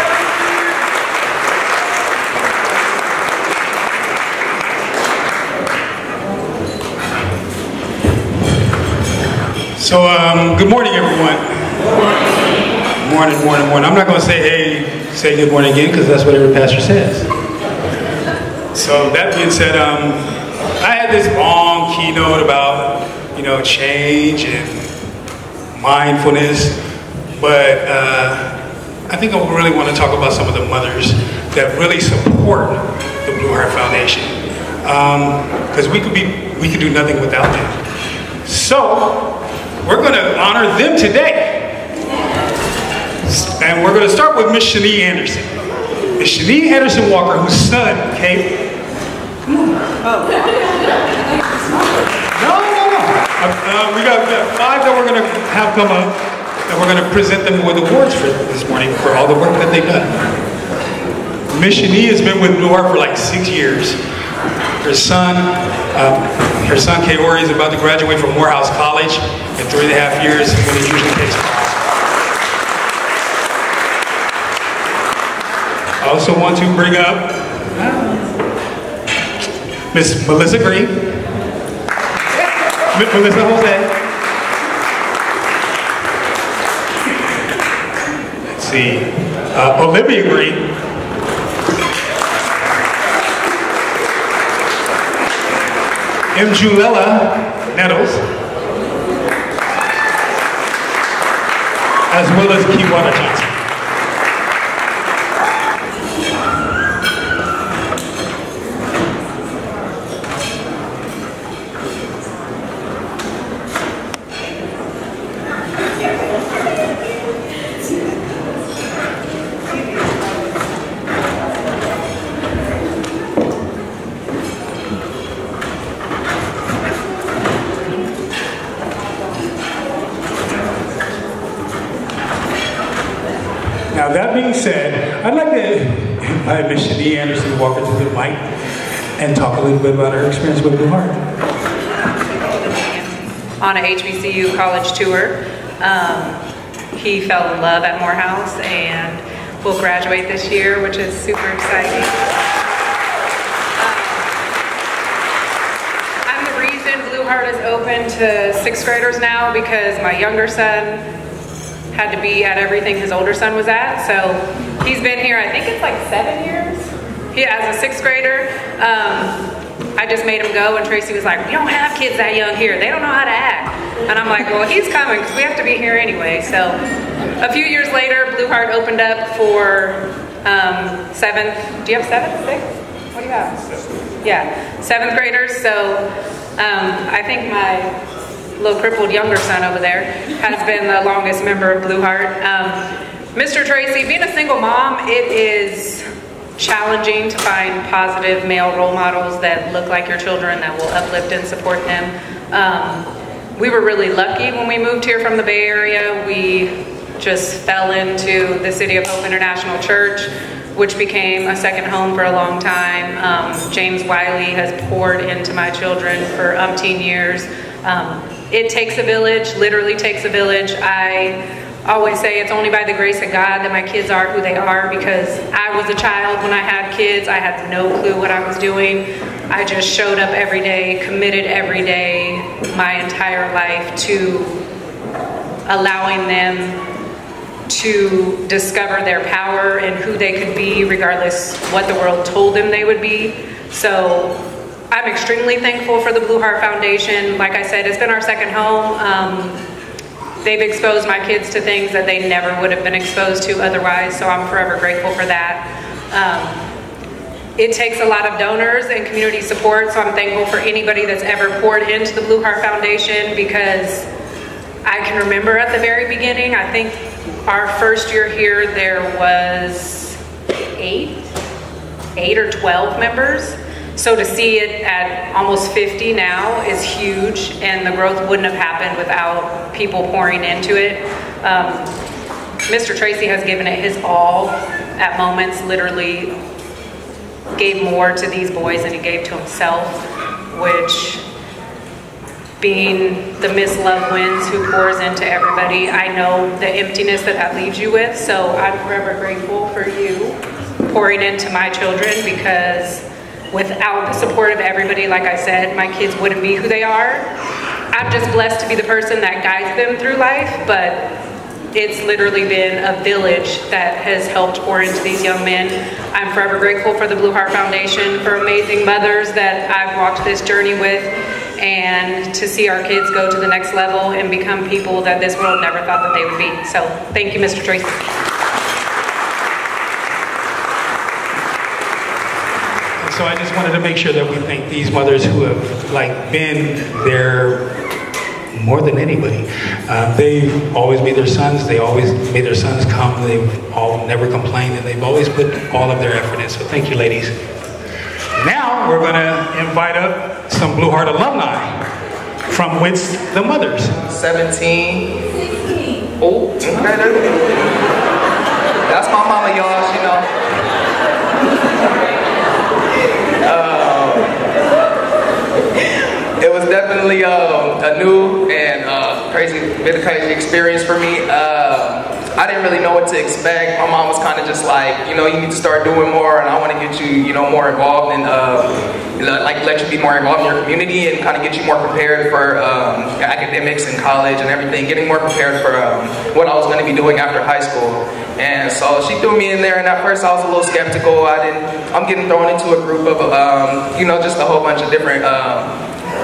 So, um, good morning, everyone. Morning, morning, morning. Morning. I'm not going to say, hey, say good morning again, because that's what every pastor says. So, that being said, um, I had this long keynote about, you know, change and mindfulness, but uh, I think I really want to talk about some of the mothers that really support the Blue Heart Foundation, because um, we could be, we could do nothing without them. So, we're going to honor them today. And we're going to start with Miss Shanae Anderson. Miss Shanae Anderson Walker, whose son came. Come on. Oh. No, no, no. Uh, we, got, we got five that we're going to have come up, and we're going to present them with awards for this morning for all the work that they've done. Miss Shanae has been with Heart for like six years. Her son, um, her son Kaori is about to graduate from Morehouse College in three and a half years when it usually takes I also want to bring up Miss Melissa Green, Miss Melissa Jose. Let's see, uh, Olivia Green. M. Julella Nettles, as well as Kiwana Johnson. Now that being said, I'd like to invite Miss Shanae Anderson Walker to the mic and talk a little bit about her experience with Blue Heart. On a HBCU college tour, um, he fell in love at Morehouse and will graduate this year, which is super exciting. Um, I'm the reason Blue Heart is open to sixth graders now because my younger son had to be at everything his older son was at. So he's been here, I think it's like seven years. He as a sixth grader. Um, I just made him go, and Tracy was like, "We don't have kids that young here. They don't know how to act." And I'm like, "Well, he's coming because we have to be here anyway." So a few years later, Blue Heart opened up for um, seventh. Do you have seventh, sixth? What do you have? Yeah, seventh graders. So um, I think my little crippled younger son over there has been the longest member of Blue Heart. Um, Mr. Tracy, being a single mom, it is challenging to find positive male role models that look like your children, that will uplift and support them. Um, we were really lucky when we moved here from the Bay Area. We just fell into the City of Hope International Church, which became a second home for a long time. Um, James Wiley has poured into my children for umpteen years. Um, it takes a village, literally takes a village. I always say it's only by the grace of God that my kids are who they are because I was a child when I had kids. I had no clue what I was doing. I just showed up every day, committed every day, my entire life to allowing them to discover their power and who they could be, regardless what the world told them they would be. So I'm extremely thankful for the Blue Heart Foundation. Like I said, it's been our second home. Um, they've exposed my kids to things that they never would have been exposed to otherwise, so I'm forever grateful for that. Um, it takes a lot of donors and community support, so I'm thankful for anybody that's ever poured into the Blue Heart Foundation because I can remember at the very beginning, I think our first year here, there was eight, eight or 12 members. So to see it at almost 50 now is huge, and the growth wouldn't have happened without people pouring into it. Um, Mr. Tracy has given it his all at moments, literally gave more to these boys than he gave to himself, which being the Miss Love Wins who pours into everybody, I know the emptiness that that leaves you with. So I'm forever grateful for you pouring into my children because without the support of everybody, like I said, my kids wouldn't be who they are. I'm just blessed to be the person that guides them through life, but it's literally been a village that has helped into these young men. I'm forever grateful for the Blue Heart Foundation, for amazing mothers that I've walked this journey with, and to see our kids go to the next level and become people that this world never thought that they would be. So thank you, Mr. Tracy. So I just wanted to make sure that we thank these mothers who have like been there more than anybody. Uh, they've always made their sons, they always made their sons come, they've all never complained, and they've always put all of their effort in. So thank you, ladies. Now we're gonna invite up some Blue Heart alumni from whence the mothers. 17. Oh, okay. That's my mama, y'all, she know. Uh, it was definitely um, a new and uh, crazy, bit of crazy experience for me. Uh, I didn't really know what to expect. My mom was kind of just like, you know, you need to start doing more, and I want to get you, you know, more involved in, uh, like, let you be more involved in your community and kind of get you more prepared for um, academics and college and everything, getting more prepared for um, what I was going to be doing after high school. And so she threw me in there, and at first I was a little skeptical. I didn't. I'm getting thrown into a group of, um, you know, just a whole bunch of different.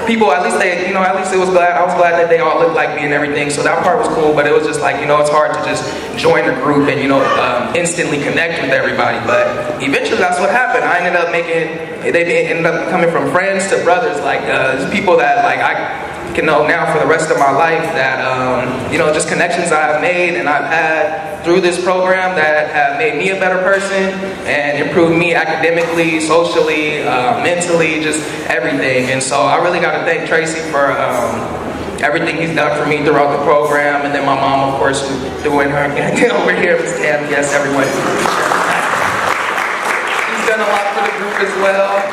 People, at least they, you know, at least it was glad, I was glad that they all looked like me and everything, so that part was cool, but it was just like, you know, it's hard to just join a group and, you know, um, instantly connect with everybody, but eventually that's what happened. I ended up making, they ended up coming from friends to brothers, like, uh, people that, like, I, can know now for the rest of my life that um, you know just connections I've made and I've had through this program that have made me a better person and improved me academically, socially, uh, mentally, just everything. And so I really got to thank Tracy for um, everything he's done for me throughout the program, and then my mom, of course, doing her over here, Miss Tam, yes, everyone. He's done a lot for the group as well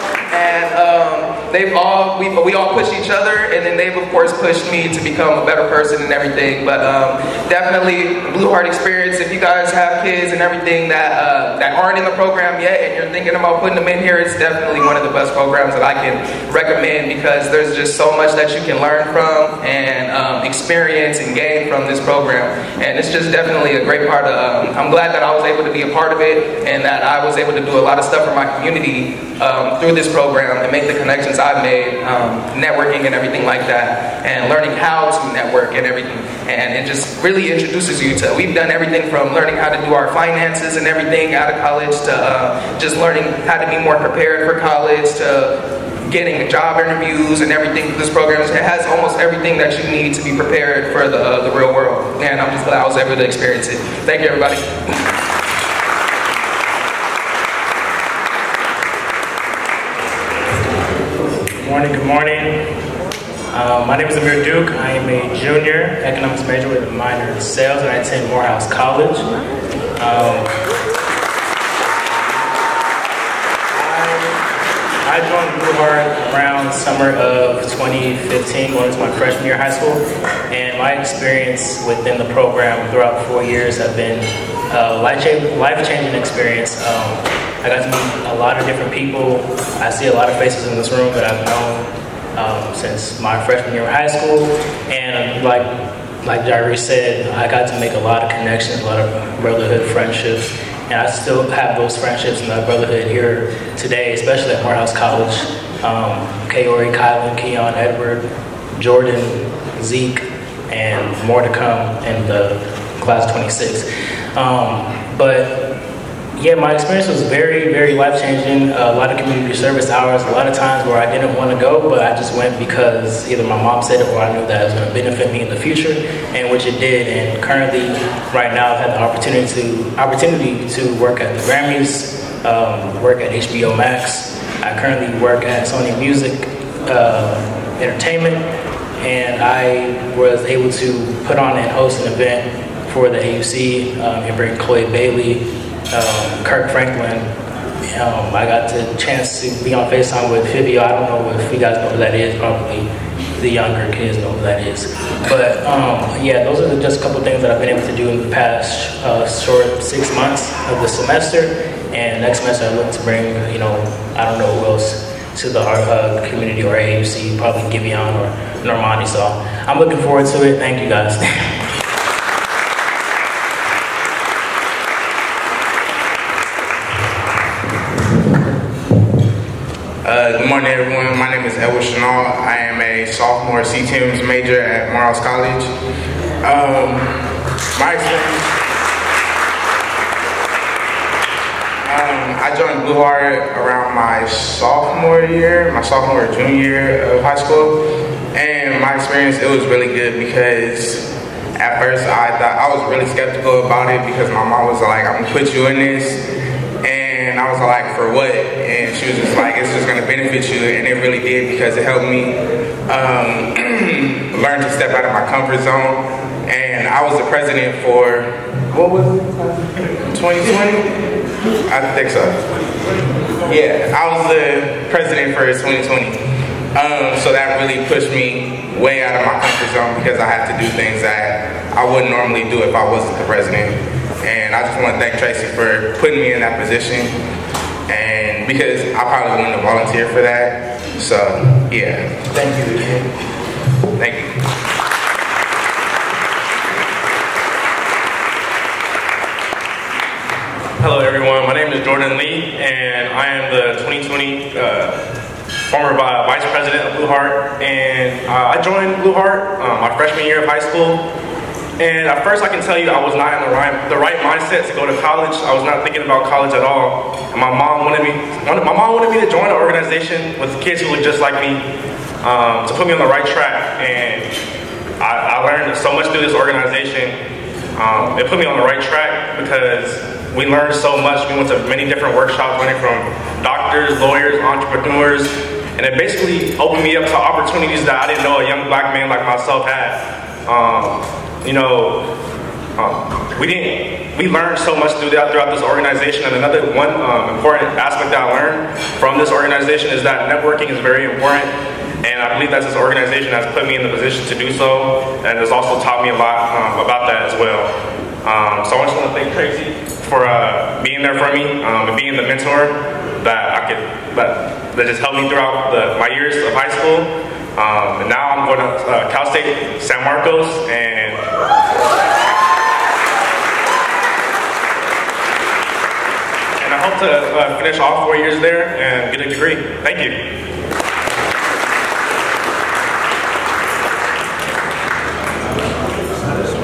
they've all we, we all push each other and then they've of course pushed me to become a better person and everything. But um, definitely blue heart experience. If you guys have kids and everything that uh, that aren't in the program yet and you're thinking about putting them in here it's definitely one of the best programs that i can recommend because there's just so much that you can learn from and um, experience and gain from this program. And it's just definitely a great part of um, i'm glad that i was able to be a part of it and that i was able to do a lot of stuff for my community um, through this program program and make the connections I've made, um, networking and everything like that, and learning how to network and everything. And it just really introduces you to, we've done everything from learning how to do our finances and everything out of college to uh, just learning how to be more prepared for college to getting job interviews and everything this program. It has almost everything that you need to be prepared for the, uh, the real world. And I'm just glad I was able to experience it. Thank you, everybody. Morning, good morning. Um, my name is Amir Duke. I am a junior economics major with a minor in sales, and I attend Morehouse College. Um, I, I joined Blue Heart around summer of 2015, going into my freshman year of high school, and my experience within the program throughout four years have been a life-changing experience. Um, I got to meet a lot of different people. I see a lot of faces in this room that I've known um, since my freshman year of high school. And like like Jairi said, I got to make a lot of connections, a lot of brotherhood friendships, and I still have those friendships and that brotherhood here today, especially at Morehouse College. Um, Kaori, Kylan, Keon, Edward, Jordan, Zeke, and more to come in the class 26. Um, but yeah, my experience was very, very life changing. a lot of community service hours, a lot of times where I didn't want to go, but I just went because either my mom said it or I knew that it was going to benefit me in the future, and which it did. And currently, right now, I've had the opportunity to opportunity to work at the Grammys, um, work at HBO Max. I currently work at Sony Music uh, Entertainment, and I was able to put on and host an event for the AUC um, and bring Chloe Bailey um, Kirk Franklin. Um, I got the chance to be on FaceTime with Fivio. I don't know if you guys know who that is. Probably the younger kids know who that is. But um, yeah, those are just a couple things that I've been able to do in the past uh, short six months of the semester. And next semester, I look to bring, you know, I don't know who else to the uh, community or AUC, probably Giveon or Normani. So I'm looking forward to it. Thank you guys. Uh, good morning, everyone. My name is Edward Chanel. I am a sophomore C-Teams major at Morehouse College. Um, my experience, um, I joined Blue Heart around my sophomore year, my sophomore or junior year of high school. And my experience, it was really good because at first I thought I was really skeptical about it because my mom was like, I'm gonna put you in this I was like, for what? And she was just like, it's just gonna benefit you, and it really did because it helped me um, learn to step out of my comfort zone. And I was the president for, what was it? 2020? I think so. Yeah, I was the president for 2020. Um, so that really pushed me way out of my comfort zone because I had to do things that I wouldn't normally do if I wasn't the president. And I just want to thank Tracy for putting me in that position. And because I probably wouldn't have volunteered for that. So, yeah. Thank you again. Thank you. Hello everyone, my name is Jordan Lee and I am the 2020 uh, former Vice President of Blue Heart and uh, I joined Blue Heart um, my freshman year of high school and at first I can tell you I was not in the right, the right mindset to go to college. I was not thinking about college at all. And my mom wanted me, my mom wanted me to join an organization with kids who look just like me um, to put me on the right track. And I, I learned so much through this organization. Um, it put me on the right track because we learned so much. We went to many different workshops, learning from doctors, lawyers, entrepreneurs, and it basically opened me up to opportunities that I didn't know a young black man like myself had. Um, you know, um, we didn't, we learned so much through that, throughout this organization. And another one um, important aspect that I learned from this organization is that networking is very important. And I believe that this organization has put me in the position to do so, and has also taught me a lot um, about that as well. Um, so I just want to thank Tracy for uh, being there for me um, and being the mentor that I could that, that just helped me throughout the, my years of high school. Um, and now I'm going to uh, Cal State San Marcos, and and I hope to uh, finish all four years there and get a degree. Thank you.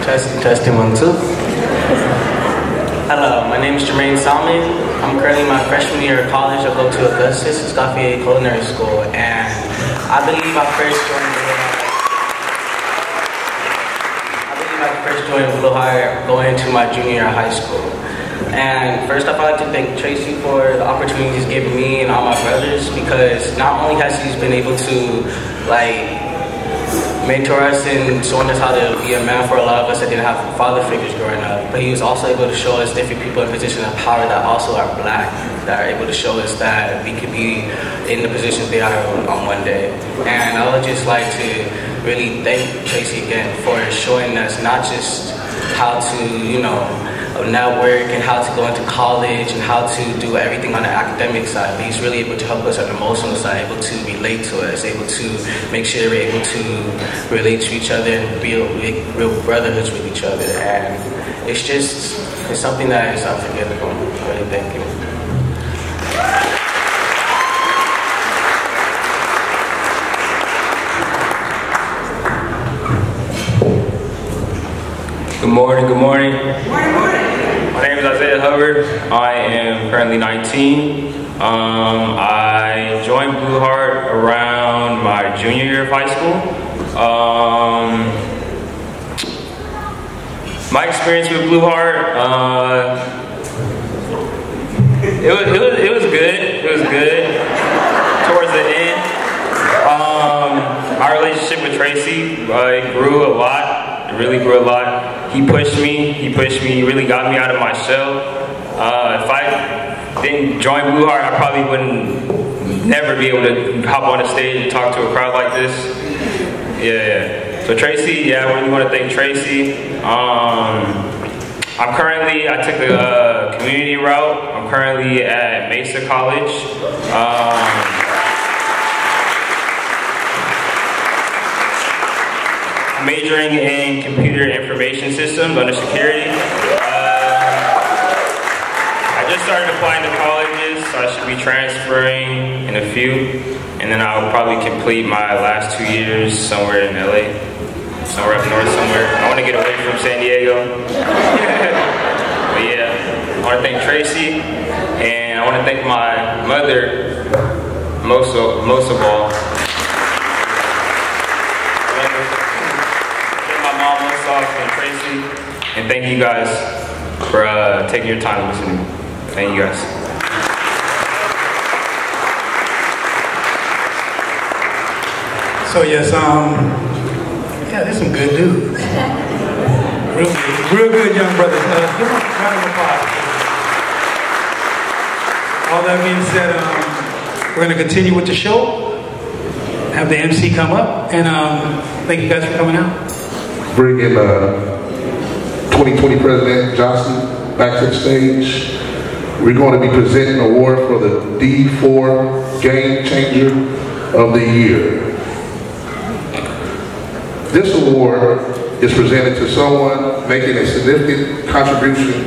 Testing, testing, one, two. Hello, my name is Jermaine Salmon. I'm currently my freshman year of college. I go to Augustus Escoffier Culinary School, and I believe I first joined I believe I first joined Blue Heart going into my junior high school. And first off, I'd like to thank Tracy for the opportunity he's given me and all my brothers because not only has he been able to like mentor us and showing us how to be a man for a lot of us that didn't have father figures growing up. But he was also able to show us different people in positions of power that also are black, that are able to show us that we could be in the positions they are on one day. And I would just like to really thank Tracy again for showing us not just how to, you know, network and how to go into college and how to do everything on the academic side. But he's really able to help us on the emotional side, able to relate to us, able to make sure we're able to relate to each other and build real brotherhoods with each other. And it's just, it's something that is unforgettable. Really, thank you. Good morning, good morning. My name is Isaiah Hubbard. I am currently 19. Um, I joined Blue Heart around my junior year of high school. Um, my experience with Blue Heart, uh, it, was, it, was, it was good. It was good. Towards the end, um, our relationship with Tracy uh, grew a lot. Really grew a lot. He pushed me. He pushed me. He really got me out of my shell. Uh, if I didn't join Blue Heart, I probably wouldn't never be able to hop on a stage and talk to a crowd like this. Yeah. So Tracy, yeah, I really want to thank Tracy. Um, I'm currently, I took the uh, community route. I'm currently at Mesa College. Um, majoring in computer information systems under security. Uh, I just started applying to colleges, so I should be transferring in a few, and then I'll probably complete my last two years somewhere in LA, somewhere up north somewhere. I want to get away from San Diego. but yeah, I want to thank Tracy, and I want to thank my mother most of, most of all. and Tracy, and thank you guys for uh, taking your time to listen to me. Thank you guys. So yes, um, yeah, there's some good dudes. Real good, real good young brothers. Uh, give them a round of applause. All that being said, um, we're going to continue with the show. Have the MC come up, and um, thank you guys for coming out. Bring in uh, 2020 President Johnson back to the stage. We're going to be presenting an award for the D4 Game Changer of the Year. This award is presented to someone making a significant contribution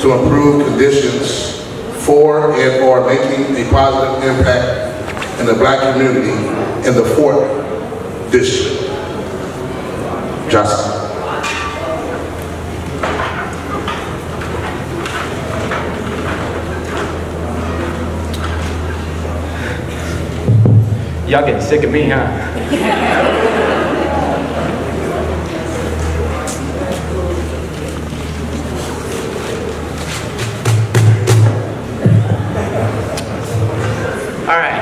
to improve conditions for and or making a positive impact in the black community in the 4th District. Justin. Y'all getting sick of me, huh? All right.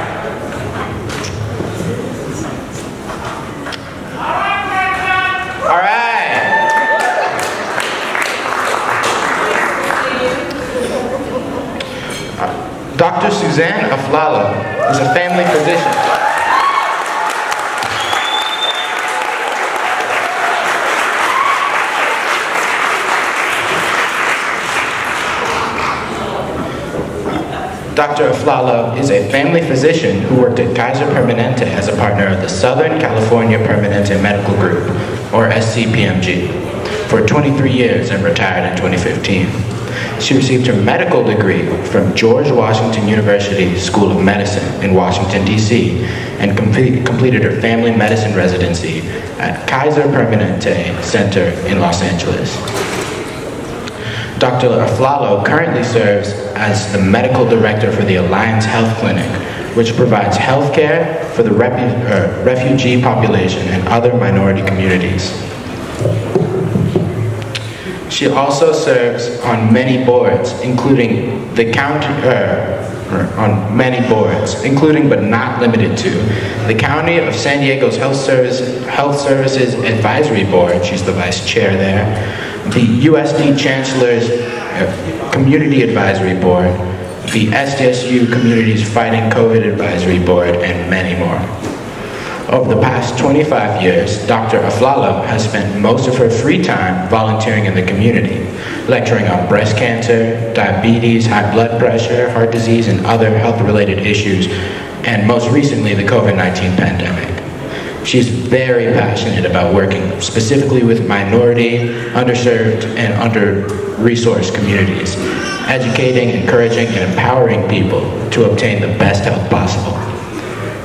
All right. Dr. Suzanne Aflalo is a family physician. Dr. Aflalo is a family physician who worked at Kaiser Permanente as a partner of the Southern California Permanente Medical Group, or SCPMG, for 23 years and retired in 2015. She received her medical degree from George Washington University School of Medicine in Washington, D.C., and complete, completed her family medicine residency at Kaiser Permanente Center in Los Angeles. Dr. Aflalo currently serves as the medical director for the Alliance Health Clinic, which provides health care for the uh, refugee population and other minority communities. She also serves on many boards, including the county, uh, on many boards, including but not limited to the County of San Diego's Health, Service, Health Services Advisory Board. She's the vice chair there. The USD Chancellor's uh, Community Advisory Board, the SDSU Communities Fighting COVID Advisory Board, and many more. Over the past 25 years, Dr. Aflalo has spent most of her free time volunteering in the community, lecturing on breast cancer, diabetes, high blood pressure, heart disease, and other health-related issues, and most recently, the COVID-19 pandemic. She's very passionate about working specifically with minority, underserved, and under-resourced communities, educating, encouraging, and empowering people to obtain the best health possible.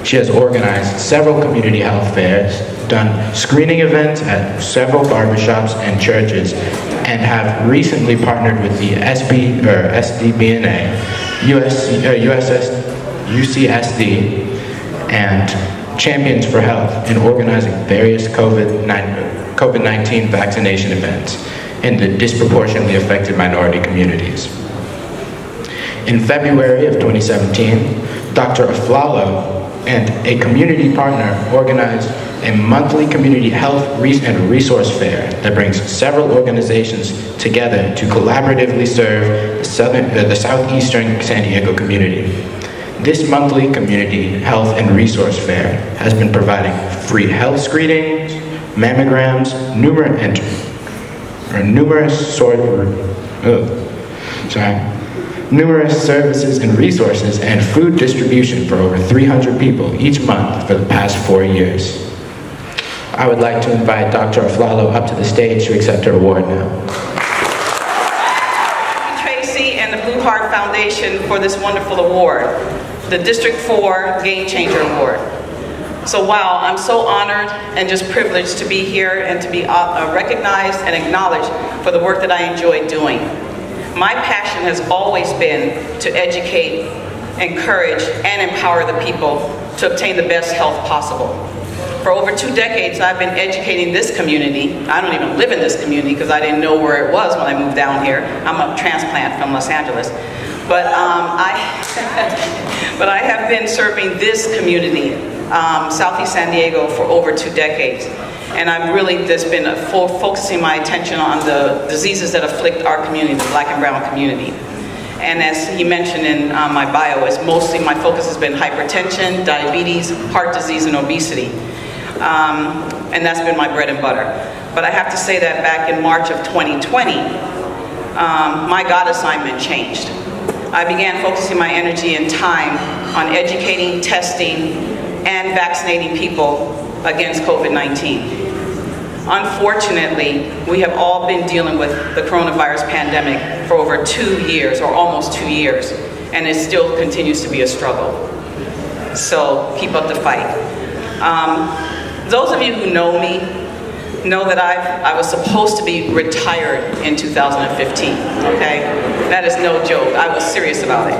She has organized several community health fairs, done screening events at several barbershops and churches, and have recently partnered with the SB, or SDBNA, USC, USS, UCSD, and Champions for Health in organizing various COVID-19 vaccination events in the disproportionately affected minority communities. In February of 2017, Dr. Aflalo and a community partner organized a monthly community health and resource fair that brings several organizations together to collaboratively serve the, southern, the southeastern San Diego community. This monthly community health and resource fair has been providing free health screenings, mammograms, numerous, uh, or numerous sort, oh, sorry, numerous services and resources and food distribution for over 300 people each month for the past four years. I would like to invite Dr. Aflalo up to the stage to accept her award now. Heart Foundation for this wonderful award, the District 4 Game Changer Award. So wow, I'm so honored and just privileged to be here and to be uh, recognized and acknowledged for the work that I enjoy doing. My passion has always been to educate, encourage, and empower the people to obtain the best health possible. For over two decades, I've been educating this community. I don't even live in this community because I didn't know where it was when I moved down here. I'm a transplant from Los Angeles. But, um, I, but I have been serving this community, um, Southeast San Diego, for over two decades and I've really just been focusing my attention on the diseases that afflict our community, the black and brown community. And as he mentioned in uh, my bio, is mostly my focus has been hypertension, diabetes, heart disease, and obesity. Um, and that's been my bread and butter. But I have to say that back in March of 2020, um, my God assignment changed. I began focusing my energy and time on educating, testing, and vaccinating people against COVID-19. Unfortunately, we have all been dealing with the coronavirus pandemic for over two years, or almost two years, and it still continues to be a struggle. So keep up the fight. Um, those of you who know me know that i I was supposed to be retired in 2015, okay? That is no joke. I was serious about it.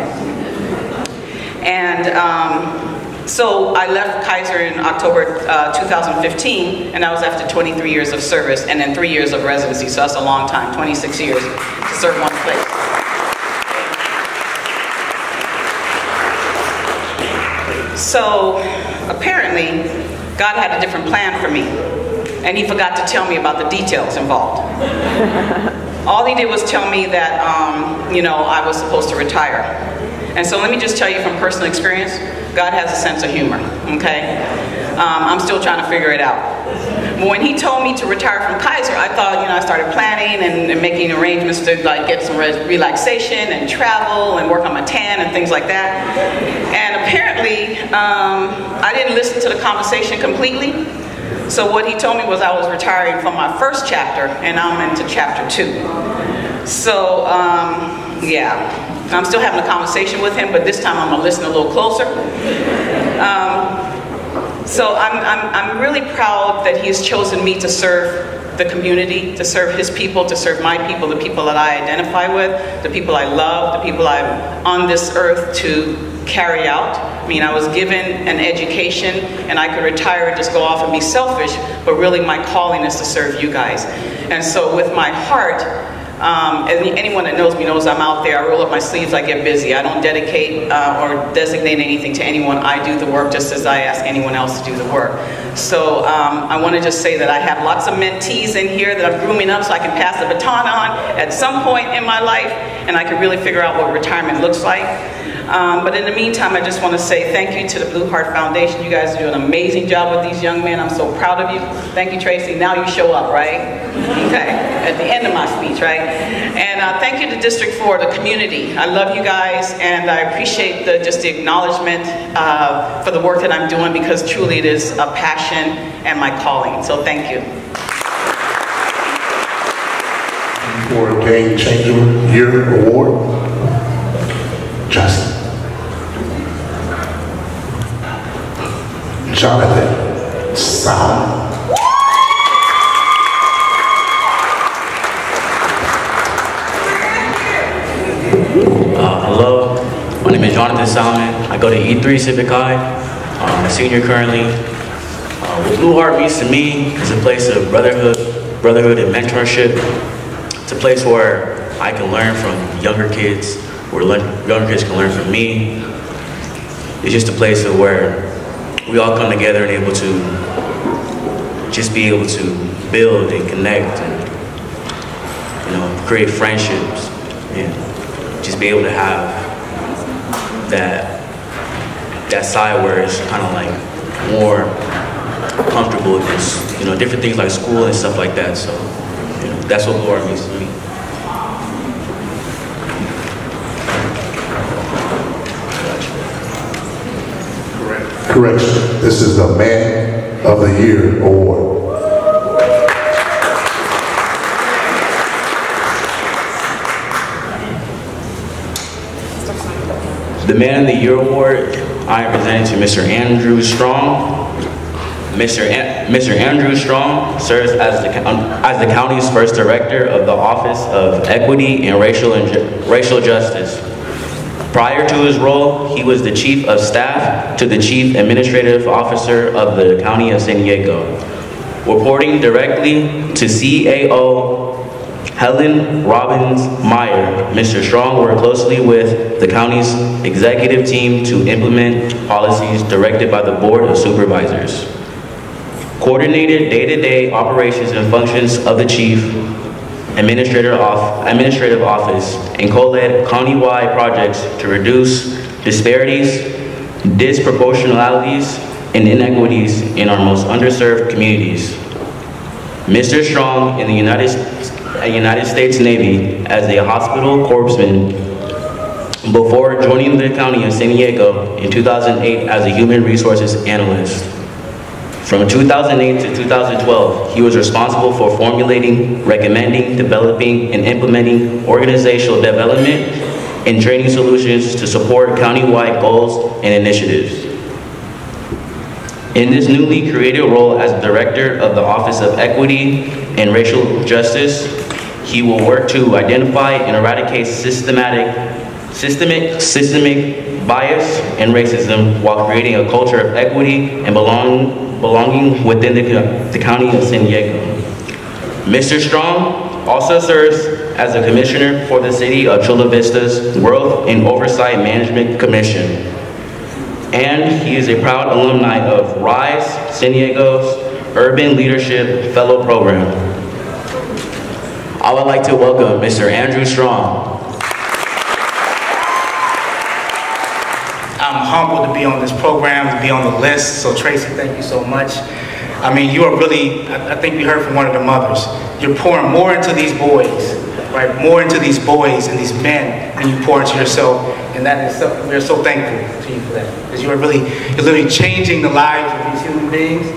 And um, so I left Kaiser in October uh, 2015, and that was after 23 years of service, and then three years of residency, so that's a long time, 26 years to serve one place. So apparently, God had a different plan for me, and he forgot to tell me about the details involved. All he did was tell me that, um, you know, I was supposed to retire. And so let me just tell you from personal experience, God has a sense of humor, okay? Um, I'm still trying to figure it out. When he told me to retire from Kaiser, I thought, you know, I started planning and, and making arrangements to like get some re relaxation and travel and work on my tan and things like that. And apparently, um, I didn't listen to the conversation completely. So what he told me was I was retiring from my first chapter and I'm into chapter two. So, um, yeah, I'm still having a conversation with him, but this time I'm gonna listen a little closer. Um, so I'm, I'm, I'm really proud that he has chosen me to serve the community, to serve his people, to serve my people, the people that I identify with, the people I love, the people I'm on this earth to carry out. I mean, I was given an education and I could retire and just go off and be selfish, but really my calling is to serve you guys. And so with my heart, um, anyone that knows me knows I'm out there. I roll up my sleeves, I get busy. I don't dedicate uh, or designate anything to anyone. I do the work just as I ask anyone else to do the work. So um, I want to just say that I have lots of mentees in here that I'm grooming up so I can pass the baton on at some point in my life and I can really figure out what retirement looks like. Um, but in the meantime, I just want to say thank you to the Blue Heart Foundation. You guys do an amazing job with these young men. I'm so proud of you. Thank you, Tracy. Now you show up, right? Okay, at the end of my speech, right? And uh, thank you to District 4, the community. I love you guys, and I appreciate the, just the acknowledgement uh, for the work that I'm doing because truly it is a passion and my calling. So thank you. For a Game Changer Year Award, Justin. Jonathan Solomon. Uh, hello, my name is Jonathan Salmon. I go to E3 Civic High. I'm a senior currently. Uh, what Blue Heart means to me is a place of brotherhood, brotherhood and mentorship. It's a place where I can learn from younger kids, where younger kids can learn from me. It's just a place of where we all come together and able to just be able to build and connect and you know create friendships and just be able to have that that side where it's kind of like more comfortable with you know, different things like school and stuff like that. So, you know, that's what Heart means to me. Correction, this is the Man of the Year Award. The Man of the Year Award, I am presenting to Mr. Andrew Strong. Mr. An- Mr. Andrew Strong serves as the, um, as the county's first director of the Office of Equity and Racial, and Racial Justice. Prior to his role, he was the Chief of Staff to the Chief Administrative Officer of the County of San Diego. Reporting directly to CAO Helen Robbins Meyer, Mr. Strong worked closely with the county's executive team to implement policies directed by the Board of Supervisors. Coordinated day-to-day operations and functions of the chief administrator off, administrative office and co-led countywide projects to reduce disparities, disproportionalities, and inequities in our most underserved communities. Mr. Strong in the United, uh, United States Navy as a hospital corpsman before joining the county of San Diego in 2008 as a human resources analyst. From 2008 to 2012, he was responsible for formulating, recommending, developing, and implementing organizational development and training solutions to support countywide goals and initiatives. In this newly created role as Director of the Office of Equity and Racial Justice, he will work to identify and eradicate systematic, systemic, systemic bias and racism while creating a culture of equity and belong, belonging within the, the County of San Diego. Mr. Strong also serves as a commissioner for the City of Chula Vista's Growth and Oversight Management Commission and he is a proud alumni of RISE, San Diego's Urban Leadership Fellow Program. I would like to welcome Mr. Andrew Strong. Humbled to be on this program, to be on the list. So Tracy, thank you so much. I mean, you are really, I think we heard from one of the mothers, you're pouring more into these boys, right? More into these boys and these men than you pour into yourself. And that is something, we're so thankful to you for that. Because you are really, you're literally changing the lives of these human beings,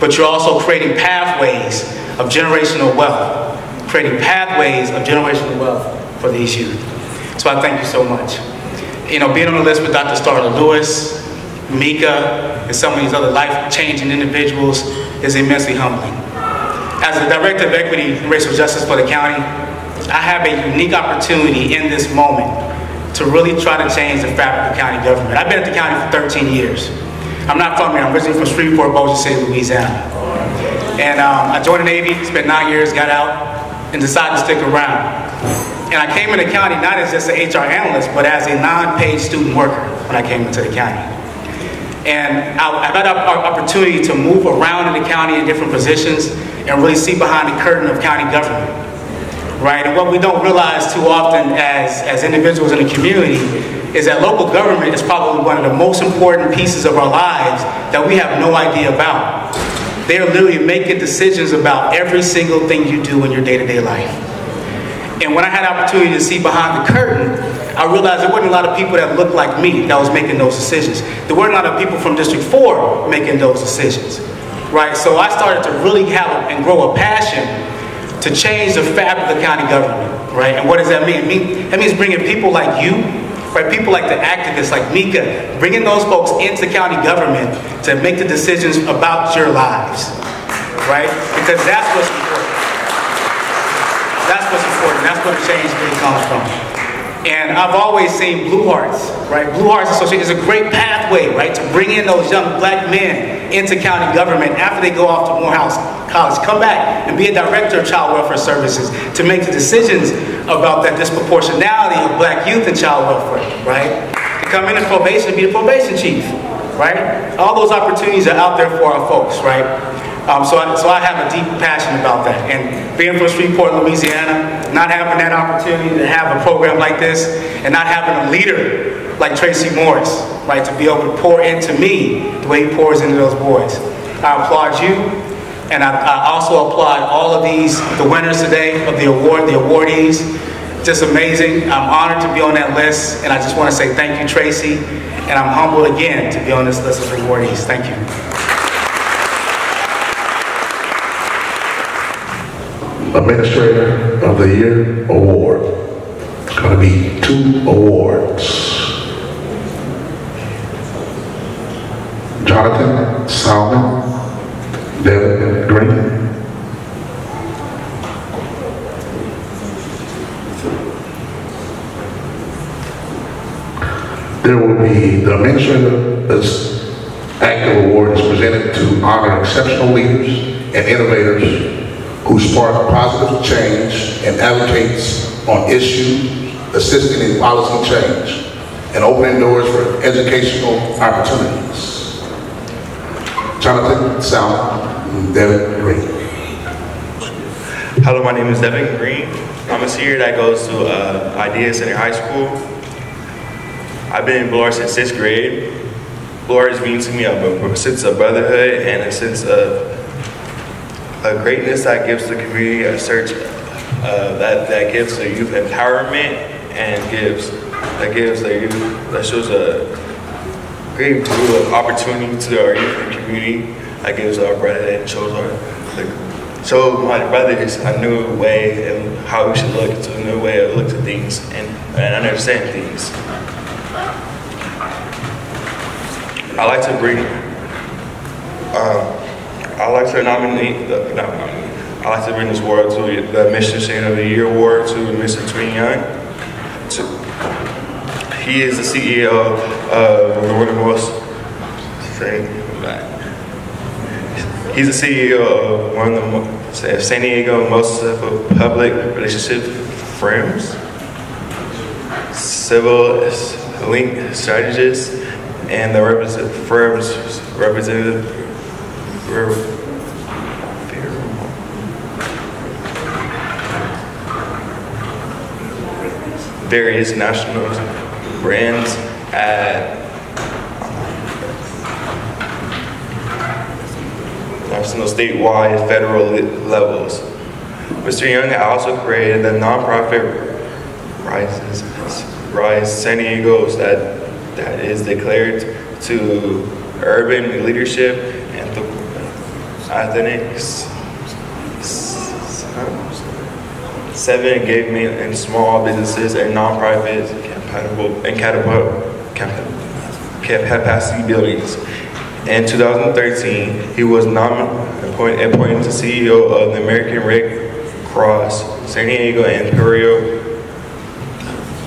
but you're also creating pathways of generational wealth, creating pathways of generational wealth for these youth. So I thank you so much. You know, being on the list with Dr. Starla Lewis, Mika, and some of these other life-changing individuals is immensely humbling. As the Director of Equity and Racial Justice for the county, I have a unique opportunity in this moment to really try to change the fabric of county government. I've been at the county for 13 years. I'm not from here, I'm originally from Shreveport, Bossier City, Louisiana. And um, I joined the Navy, spent nine years, got out, and decided to stick around. And I came into the county not as just an HR analyst, but as a non-paid student worker when I came into the county. And I, I've had an opportunity to move around in the county in different positions and really see behind the curtain of county government. Right? And what we don't realize too often as, as individuals in the community is that local government is probably one of the most important pieces of our lives that we have no idea about. They are literally making decisions about every single thing you do in your day-to-day life. And when I had opportunity to see behind the curtain, I realized there weren't a lot of people that looked like me that was making those decisions. There weren't a lot of people from District 4 making those decisions, right? So I started to really have and grow a passion to change the fabric of the county government, right? And what does that mean? Mean that means bringing people like you, right? People like the activists, like Mika, bringing those folks into county government to make the decisions about your lives, right? Because that's what's important. That's where the change really comes from. And I've always seen Blue Hearts, right? Blue Hearts Association is a great pathway, right, to bring in those young black men into county government after they go off to Morehouse College. Come back and be a director of child welfare services to make the decisions about that disproportionality of black youth and child welfare, right? To come in as probation, and be the probation chief, right? All those opportunities are out there for our folks, right? Um, so, I, so I have a deep passion about that. And being from Shreveport, Louisiana, not having that opportunity to have a program like this, and not having a leader like Tracy Morris, right, to be able to pour into me the way he pours into those boys. I applaud you, and I, I also applaud all of these, the winners today of the award, the awardees. Just amazing. I'm honored to be on that list, and I just want to say thank you, Tracy, and I'm humbled again to be on this list of awardees. Thank you. Administrator of the Year Award. It's going to be two awards. Jonathan Salmon, Devin Green. There will be the Administrator Active Award is presented to honor exceptional leaders and innovators who spark positive change and advocates on issues assisting in policy change and opening doors for educational opportunities. Jonathan Salmon, Devin Green. Hello, my name is Devin Green. I'm a senior that goes to uh, Idea Center High School. I've been in Blue since sixth grade. Blue has been to me a sense of brotherhood and a sense of a greatness that gives the community a search uh, that that gives the youth empowerment and gives that gives the youth that shows a great of opportunity to our youth and community that gives our brother and shows our like, show my brothers a new way and how we should look to a new way of look at things and, and understand things. I like to bring um, I like to nominate, the, nominate, I like to bring this award to the Mission Saint of the Year award to Mr. Tony Young. To, he is the CEO of one of the most, he's the CEO of one of the San Diego most public relationship firms, civil link strategist, and the firm's representative various national brands at national, statewide, federal levels. Mr. Young also created the nonprofit Rises, Rise San Diego's that, that is declared to urban leadership athletics, seven engagement in small businesses and nonprofits compatible and capacity buildings. In 2013, he was nominated appointed, to CEO of the American Red Cross San Diego and Imperial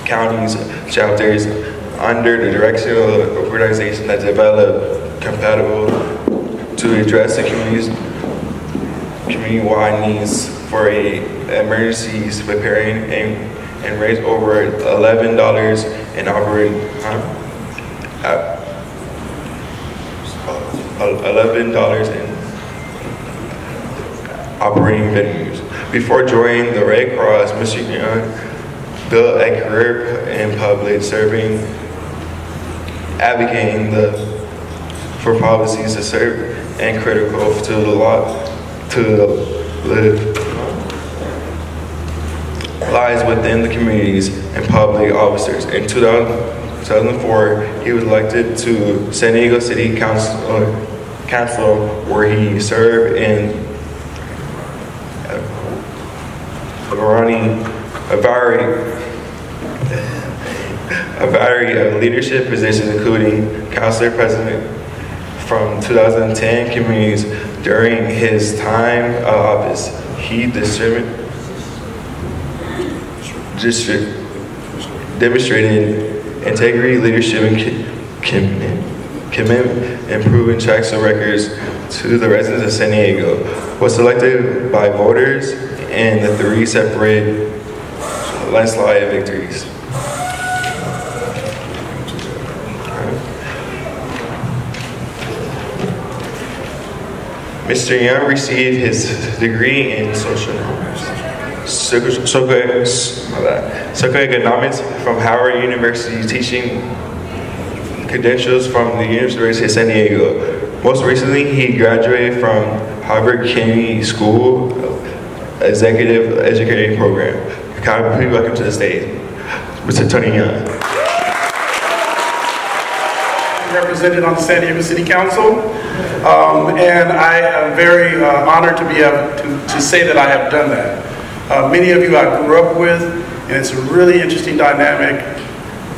counties chapters under the direction of an organization that developed compatible to address the community's community-wide needs for a emergencies preparing and, and raise over eleven dollars in operating huh? uh, eleven dollars in operating venues. Before joining the Red Cross, Mr. Young built a career in public serving advocating the, for policies to serve and critical to the law, to the lies within the communities and public officers. In 2004, he was elected to San Diego City Council, uh, Council where he served in variety, a variety, a variety of leadership positions, including councilor president from 2010 communities. During his time of office, he demonstrated integrity, leadership, and commitment, commitment improving tracks and records to the residents of San Diego. Was selected by voters in the three separate landslide victories. Mr. Young received his degree in social socioeconomics from Howard University, teaching credentials from the University of San Diego. Most recently, he graduated from Harvard Kennedy School Executive Educating Program. Please welcome to the stage, Mr. Tony Young. Represented on the San Diego City Council. Um, and I am very uh, honored to be able to, to say that I have done that. Uh, many of you I grew up with, and it's a really interesting dynamic.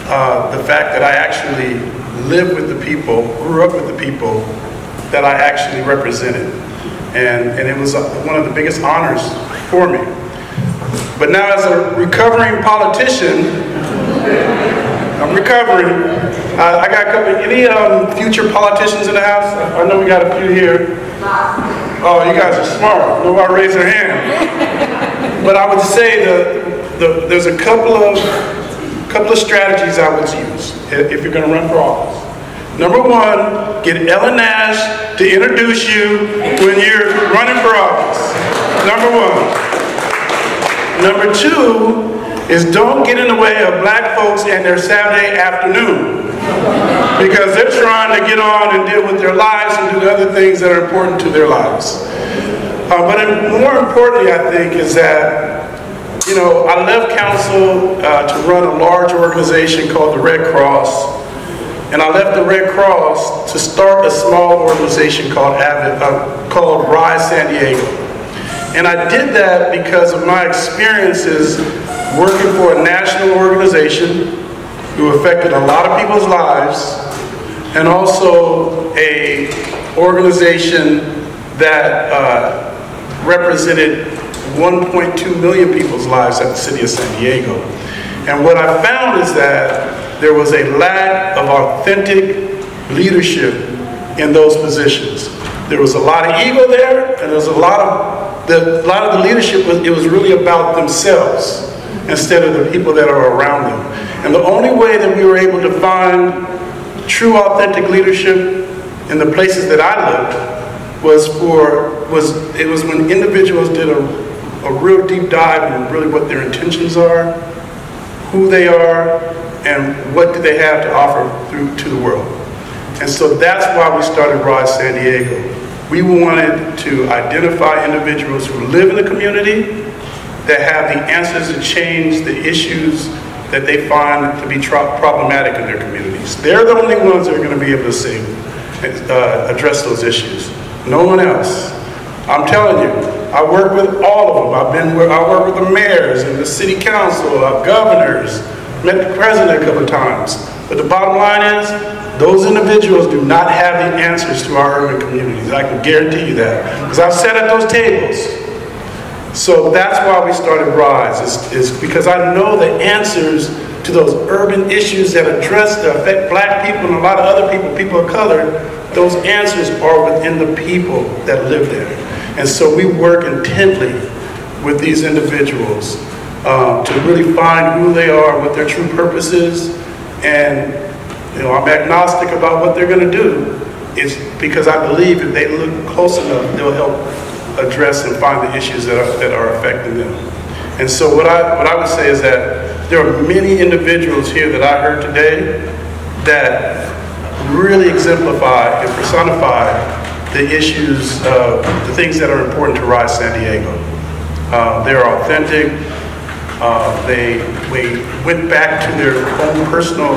Uh, the fact that I actually lived with the people, grew up with the people that I actually represented. And, and it was one of the biggest honors for me. But now as a recovering politician, I'm recovering. Uh, I got a couple, any um, future politicians in the house? I know we got a few here. Oh, you guys are smart. Nobody raised their hand. But I would say the, the, there's a couple of, couple of strategies I would use if you're going to run for office. Number one, get Ellen Nash to introduce you when you're running for office. Number one. Number two is don't get in the way of black folks and their Saturday afternoon because they're trying to get on and deal with their lives and do other things that are important to their lives. Uh, but more importantly, I think, is that, you know, I left council uh, to run a large organization called the Red Cross. And I left the Red Cross to start a small organization called, uh, called Rise San Diego. And I did that because of my experiences working for a national organization who affected a lot of people's lives and also a organization that uh, represented 1.2 million people's lives at the city of San Diego. And what I found is that there was a lack of authentic leadership in those positions. There was a lot of ego there, and there was a lot of the, a lot of the leadership was it was really about themselves instead of the people that are around them. And the only way that we were able to find true authentic leadership in the places that I lived was for was it was when individuals did a, a real deep dive into really what their intentions are, who they are, and what do they have to offer through to the world. And so that's why we started Rise San Diego. We wanted to identify individuals who live in the community, that have the answers to change the issues that they find to be problematic in their communities. They're the only ones that are going to be able to see, uh, address those issues. No one else. I'm telling you, I work with all of them. I've been with, I work with the mayors and the city council, our governors, met the president a couple of times. But the bottom line is, those individuals do not have the answers to our urban communities. I can guarantee you that. Because I've sat at those tables. So that's why we started RISE, is, is because I know the answers to those urban issues that address, that affect black people and a lot of other people, people of color, those answers are within the people that live there. And so we work intently with these individuals um, to really find who they are, what their true purpose is, and you know, I'm agnostic about what they're going to do. It's because I believe if they look close enough, they'll help address and find the issues that are, that are affecting them. And so what I, what I would say is that there are many individuals here that I heard today that really exemplify and personify the issues, uh, the things that are important to Rise San Diego. Uh, they're authentic. Uh, they, they went back to their own personal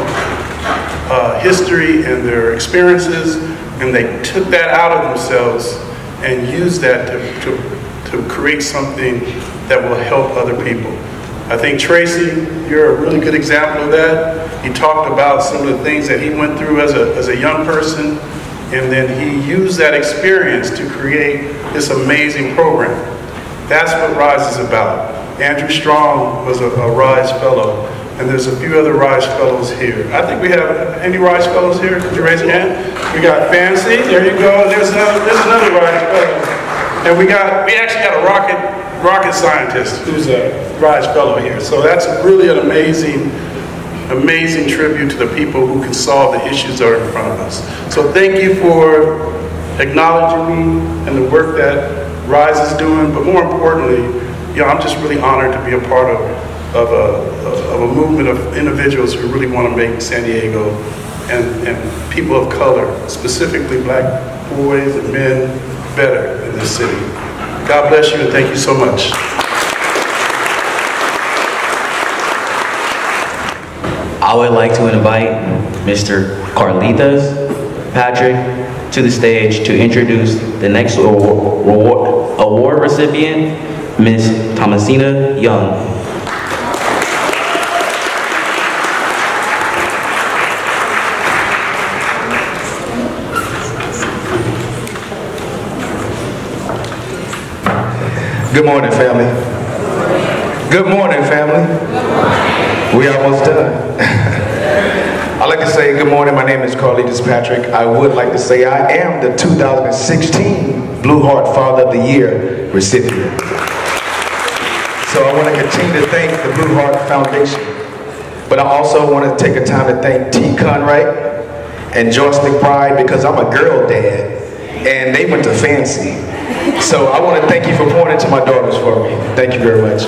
uh, history and their experiences, and they took that out of themselves and use that to, to, to create something that will help other people. I think Tracy, you're a really good example of that. He talked about some of the things that he went through as a, as a young person, and then he used that experience to create this amazing program. That's what RISE is about. Andrew Strong was a, a RISE fellow, and there's a few other RISE fellows here. I think we have any RISE fellows here? Could you raise your hand? We got Fancy, there you go. There's another, there's another RISE fellow. And we got, we actually got a rocket rocket scientist who's a RISE fellow here. So that's really an amazing, amazing tribute to the people who can solve the issues that are in front of us. So thank you for acknowledging me and the work that RISE is doing, but more importantly, you know, I'm just really honored to be a part of, of, a, of a movement of individuals who really want to make San Diego and, and people of color, specifically black boys and men, better in this city. God bless you and thank you so much. I would like to invite Mr. Carlitos Patrick to the stage to introduce the next award, award recipient, Ms. Thomasina Young. Good morning, family. Good morning, family. We almost done. I'd like to say good morning. My name is Carlitos Patrick. I would like to say I am the 2016 Blue Heart Father of the Year recipient. So I want to continue to thank the Blue Heart Foundation. But I also want to take a time to thank T. Conrad and Joyce McBride because I'm a girl dad and they went to Fancy. So I want to thank you for pointing to my daughters for me. Thank you very much.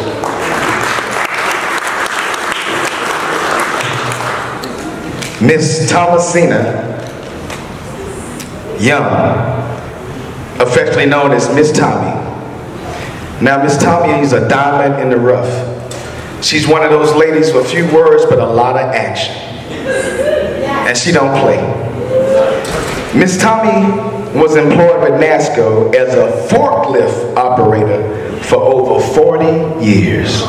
Miss Thomasina Young, affectionately known as Miss Tommy. Now, Miss Tommy is a diamond in the rough. She's one of those ladies with a few words but a lot of action. And she don't play. Miss Tommy was employed with NASSCO as a forklift operator for over 40 years.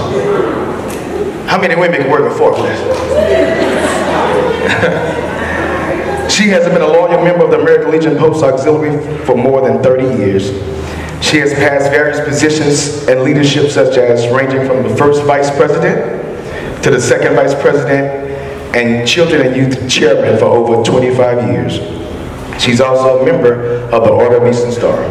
How many women can work a forklift? she has been a loyal member of the American Legion Post Auxiliary for more than 30 years. She has passed various positions and leadership such as ranging from the first vice president to the second vice president and children and youth chairman for over 25 years. She's also a member of the Order of Eastern Star.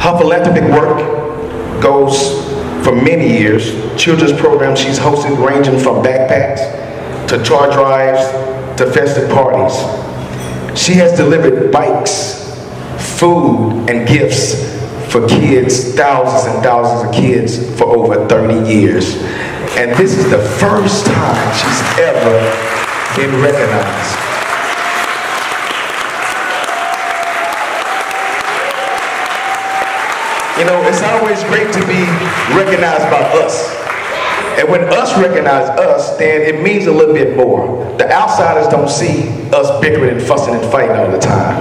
Her philanthropic work goes for many years. Children's programs she's hosted ranging from backpacks to toy drives to festive parties. She has delivered bikes, food, and gifts for kids, thousands and thousands of kids for over 30 years. And this is the first time she's ever been recognized. You know, it's always great to be recognized by us. And when us recognize us, then it means a little bit more. The outsiders don't see us bickering and fussing and fighting all the time.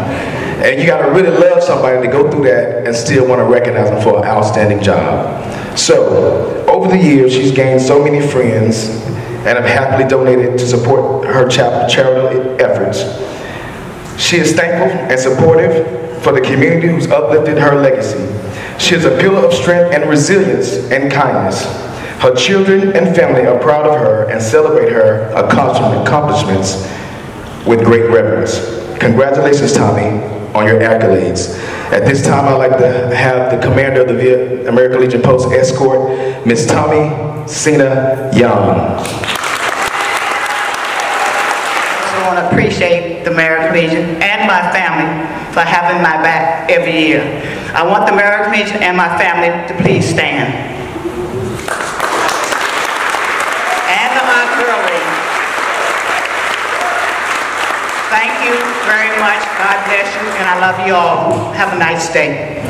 And you gotta really love somebody to go through that and still wanna recognize them for an outstanding job. So, over the years, she's gained so many friends and have happily donated to support her charitable efforts. She is thankful and supportive for the community who's uplifted her legacy. She is a pillar of strength and resilience and kindness. Her children and family are proud of her and celebrate her accomplishments with great reverence. Congratulations, Tommy, on your accolades. At this time, I'd like to have the commander of the American Legion Post Escort, Miss Thomasina Young. I want to appreciate the American Legion and my family for having my back every year. I want the American Legion and my family to please stand. And the Aunt Girlie. Thank you very much. God bless you, and I love you all. Have a nice day.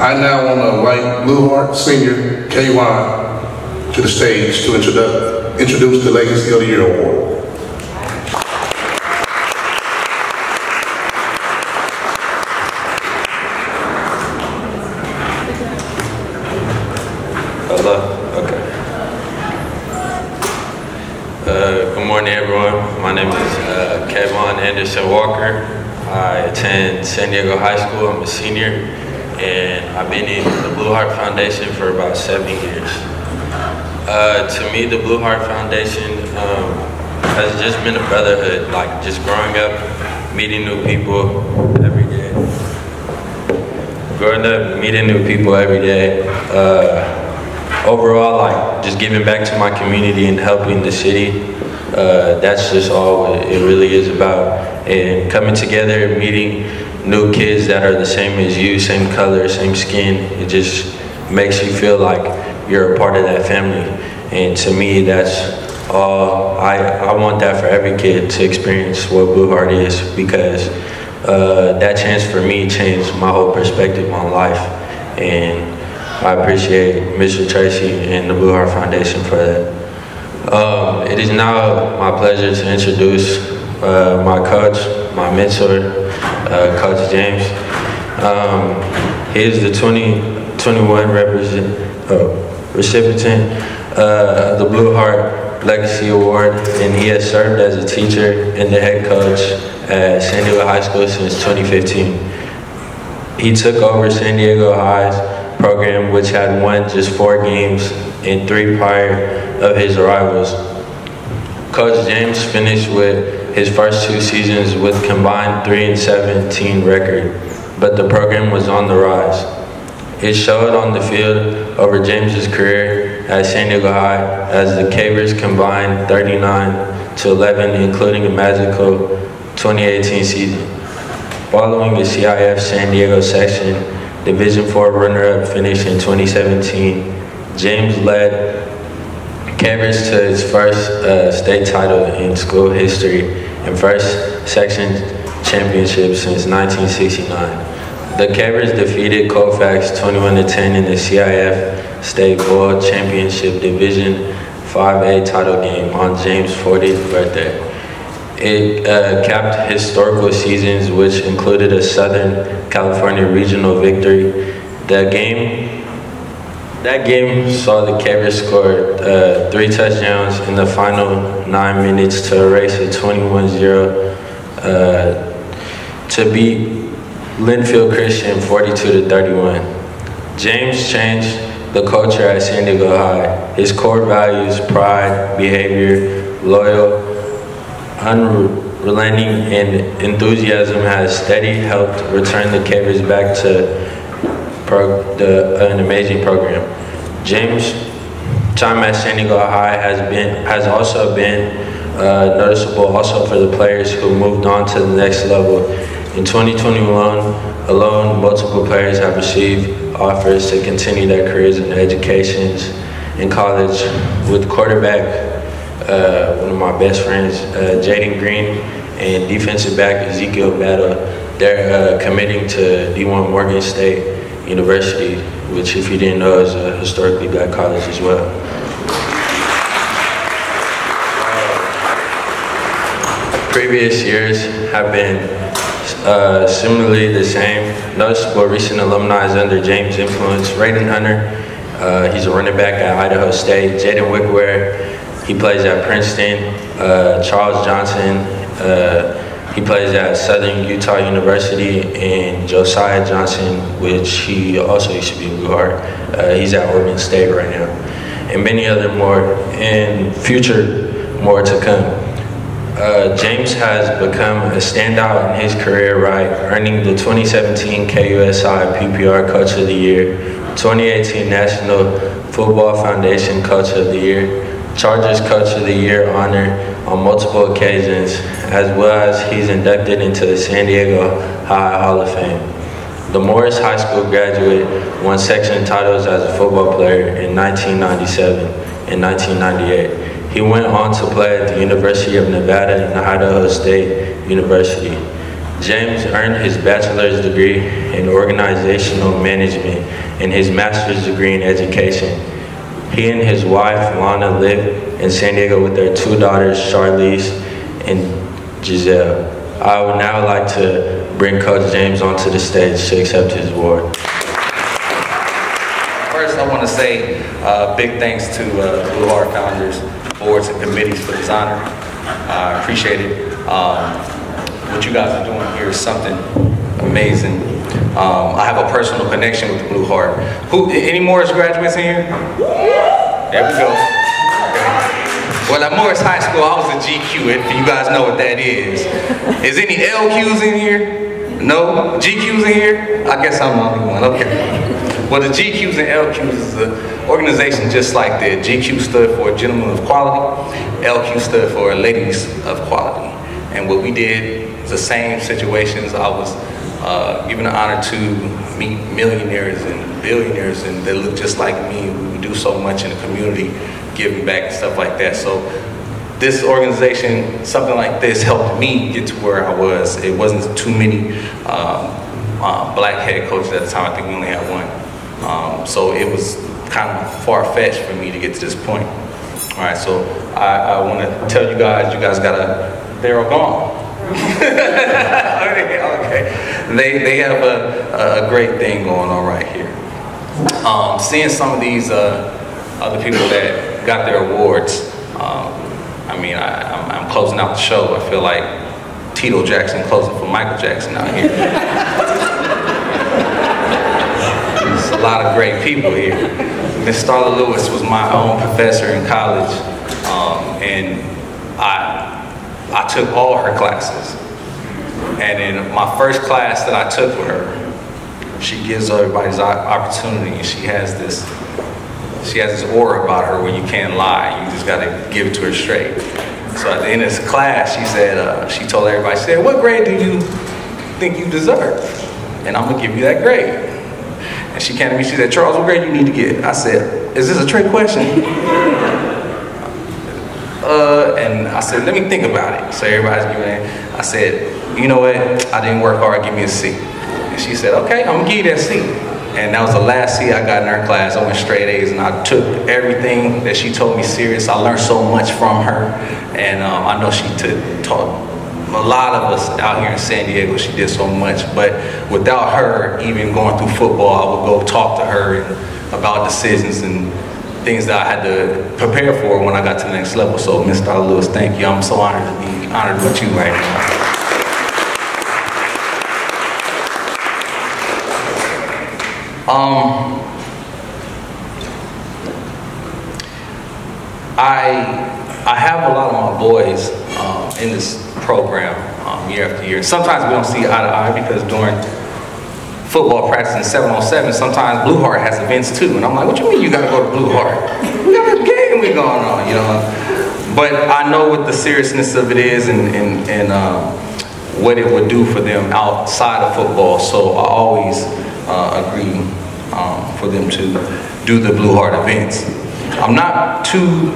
I now want to invite Heart Senior K1 to the stage to introduce the Legacy of the Year Award. Hello? Okay. Uh, good morning, everyone. My name is uh, Anderson Walker. I attend San Diego High School. I'm a senior, and I've been in the Blue Heart Foundation for about seven years. Uh, to me, the Blue Heart Foundation um, has just been a brotherhood, like just growing up, meeting new people every day. Growing up, meeting new people every day. Uh, overall, like just giving back to my community and helping the city. Uh, that's just all it really is about. And coming together, meeting new kids that are the same as you, same color, same skin. It just makes you feel like you're a part of that family. And to me, that's all. I I want that for every kid to experience what Blue Heart is because uh, that chance for me changed my whole perspective on life. And I appreciate Mr. Tracy and the Blue Heart Foundation for that. Um, it is now my pleasure to introduce uh, my coach, my mentor, uh, Coach James. Um, he is the 2021 represent, uh, recipient uh, of the Blue Heart Legacy Award, and he has served as a teacher and the head coach at San Diego High School since 2015. He took over San Diego High's program, which had won just four games in three prior of his arrivals. Coach James finished with his first two seasons with combined 3 and 17 record, but the program was on the rise. It showed on the field over James's career at San Diego High as the Cavers combined 39 to 11, including a magical 2018 season. Following the CIF San Diego section, Division 4 runner-up finish in 2017, James led Cambridge to its first uh, state title in school history and first section championship since 1969. The Cavers defeated Colfax 21 to 10 in the CIF State Bowl Championship Division 5A title game on James' 40th birthday. It uh, capped historical seasons, which included a Southern California regional victory. The game that game saw the Cavs score uh, three touchdowns in the final nine minutes to erase a 21-0 uh, to beat Linfield Christian 42 to 31. James changed the culture at San Diego High. His core values, pride, behavior, loyal, unrelenting, and enthusiasm has steady helped return the Cavs back to pro, the, an amazing program. James' time at San Diego High has been has also been uh, noticeable also for the players who moved on to the next level. In 2021 alone, multiple players have received offers to continue their careers in educations in college. With quarterback, uh, one of my best friends, uh, Jaden Green, and defensive back Ezekiel Battle, they're uh, committing to D1 Morgan State University, which if you didn't know is a historically black college as well. Previous years have been uh, similarly the same. Noticeable recent alumni is under James' influence. Raiden Hunter, uh, he's a running back at Idaho State. Jaden Wickware, he plays at Princeton. Uh, Charles Johnson, uh, he plays at Southern Utah University, and Josiah Johnson, which he also used to be Blue Heart. Uh, he's at Oregon State right now, and many other more, and future more to come. Uh, James has become a standout in his career, right, earning the 2017 KUSI PPR Coach of the Year, 2018 National Football Foundation Coach of the Year, Chargers Coach of the Year honor on multiple occasions, as well as he's inducted into the San Diego High Hall of Fame. The Morris High School graduate won section titles as a football player in 1997 and 1998. He went on to play at the University of Nevada and Idaho State University. James earned his bachelor's degree in organizational management and his master's degree in education. He and his wife, Lana, live in San Diego with their two daughters, Charlize and Giselle. I would now like to bring Coach James onto the stage to accept his award. First, I want to say uh, big thanks to uh, Blue Heart founders, boards, and committees for this honor. I appreciate it. Um, what you guys are doing here is something amazing. Um, I have a personal connection with the Blue Heart. Who? Any Morris graduates in here? There we go. Well, at Morris High School, I was a GQ, if you guys know what that is. Is any LQs in here? No? GQs in here? I guess I'm the only one, okay. Well, the GQs and LQs is an organization just like that. GQ stood for Gentlemen of Quality, LQ stood for Ladies of Quality. And what we did the same situations. I was uh, given the honor to meet millionaires and billionaires and they look just like me. We do so much in the community, giving back and stuff like that. So this organization, something like this helped me get to where I was. It wasn't too many um, uh, black head coaches at the time. I think we only had one. Um, so it was kind of far-fetched for me to get to this point. All right, so I, I want to tell you guys, you guys gotta, they're all gone. okay, okay. They, they have a, a great thing going on right here. Um, seeing some of these uh, other people that got their awards, um, I mean, I, I'm, I'm, closing out the show. I feel like Tito Jackson closing for Michael Jackson out here. There's a lot of great people here. Miss Starla Lewis was my own professor in college, um, and I I took all her classes. And in my first class that I took with her, she gives everybody's opportunity and she has this, she has this aura about her where you can't lie. You just gotta give it to her straight. So at the end of this class, she said, uh, she told everybody, she said, what grade do you think you deserve? And I'm gonna give you that grade. And she came to me, she said, Charles, what grade you need to get? I said, is this a trick question? uh, and I said, let me think about it. So everybody's giving it. I said, you know what? I didn't work hard, give me a C. And she said, okay, I'm gonna give you that C. And that was the last C I got in her class. I went straight A's and I took everything that she told me serious. I learned so much from her. And um, I know she took, taught a lot of us out here in San Diego. She did so much. But without her even going through football, I would go talk to her about decisions and things that I had to prepare for when I got to the next level. So, Mr. Lewis, thank you. I'm so honored to be honored with you right now. Um, I I have a lot of my boys um, in this program um, year after year. Sometimes we don't see eye to eye because during football practice in 707, sometimes Blue Heart has events too. And I'm like, what you mean you gotta go to Blue Heart? We got a game we going on, you know? But I know what the seriousness of it is and, and, and um, what it would do for them outside of football. So I always uh, agree for them to do the Blue Heart events. I'm not too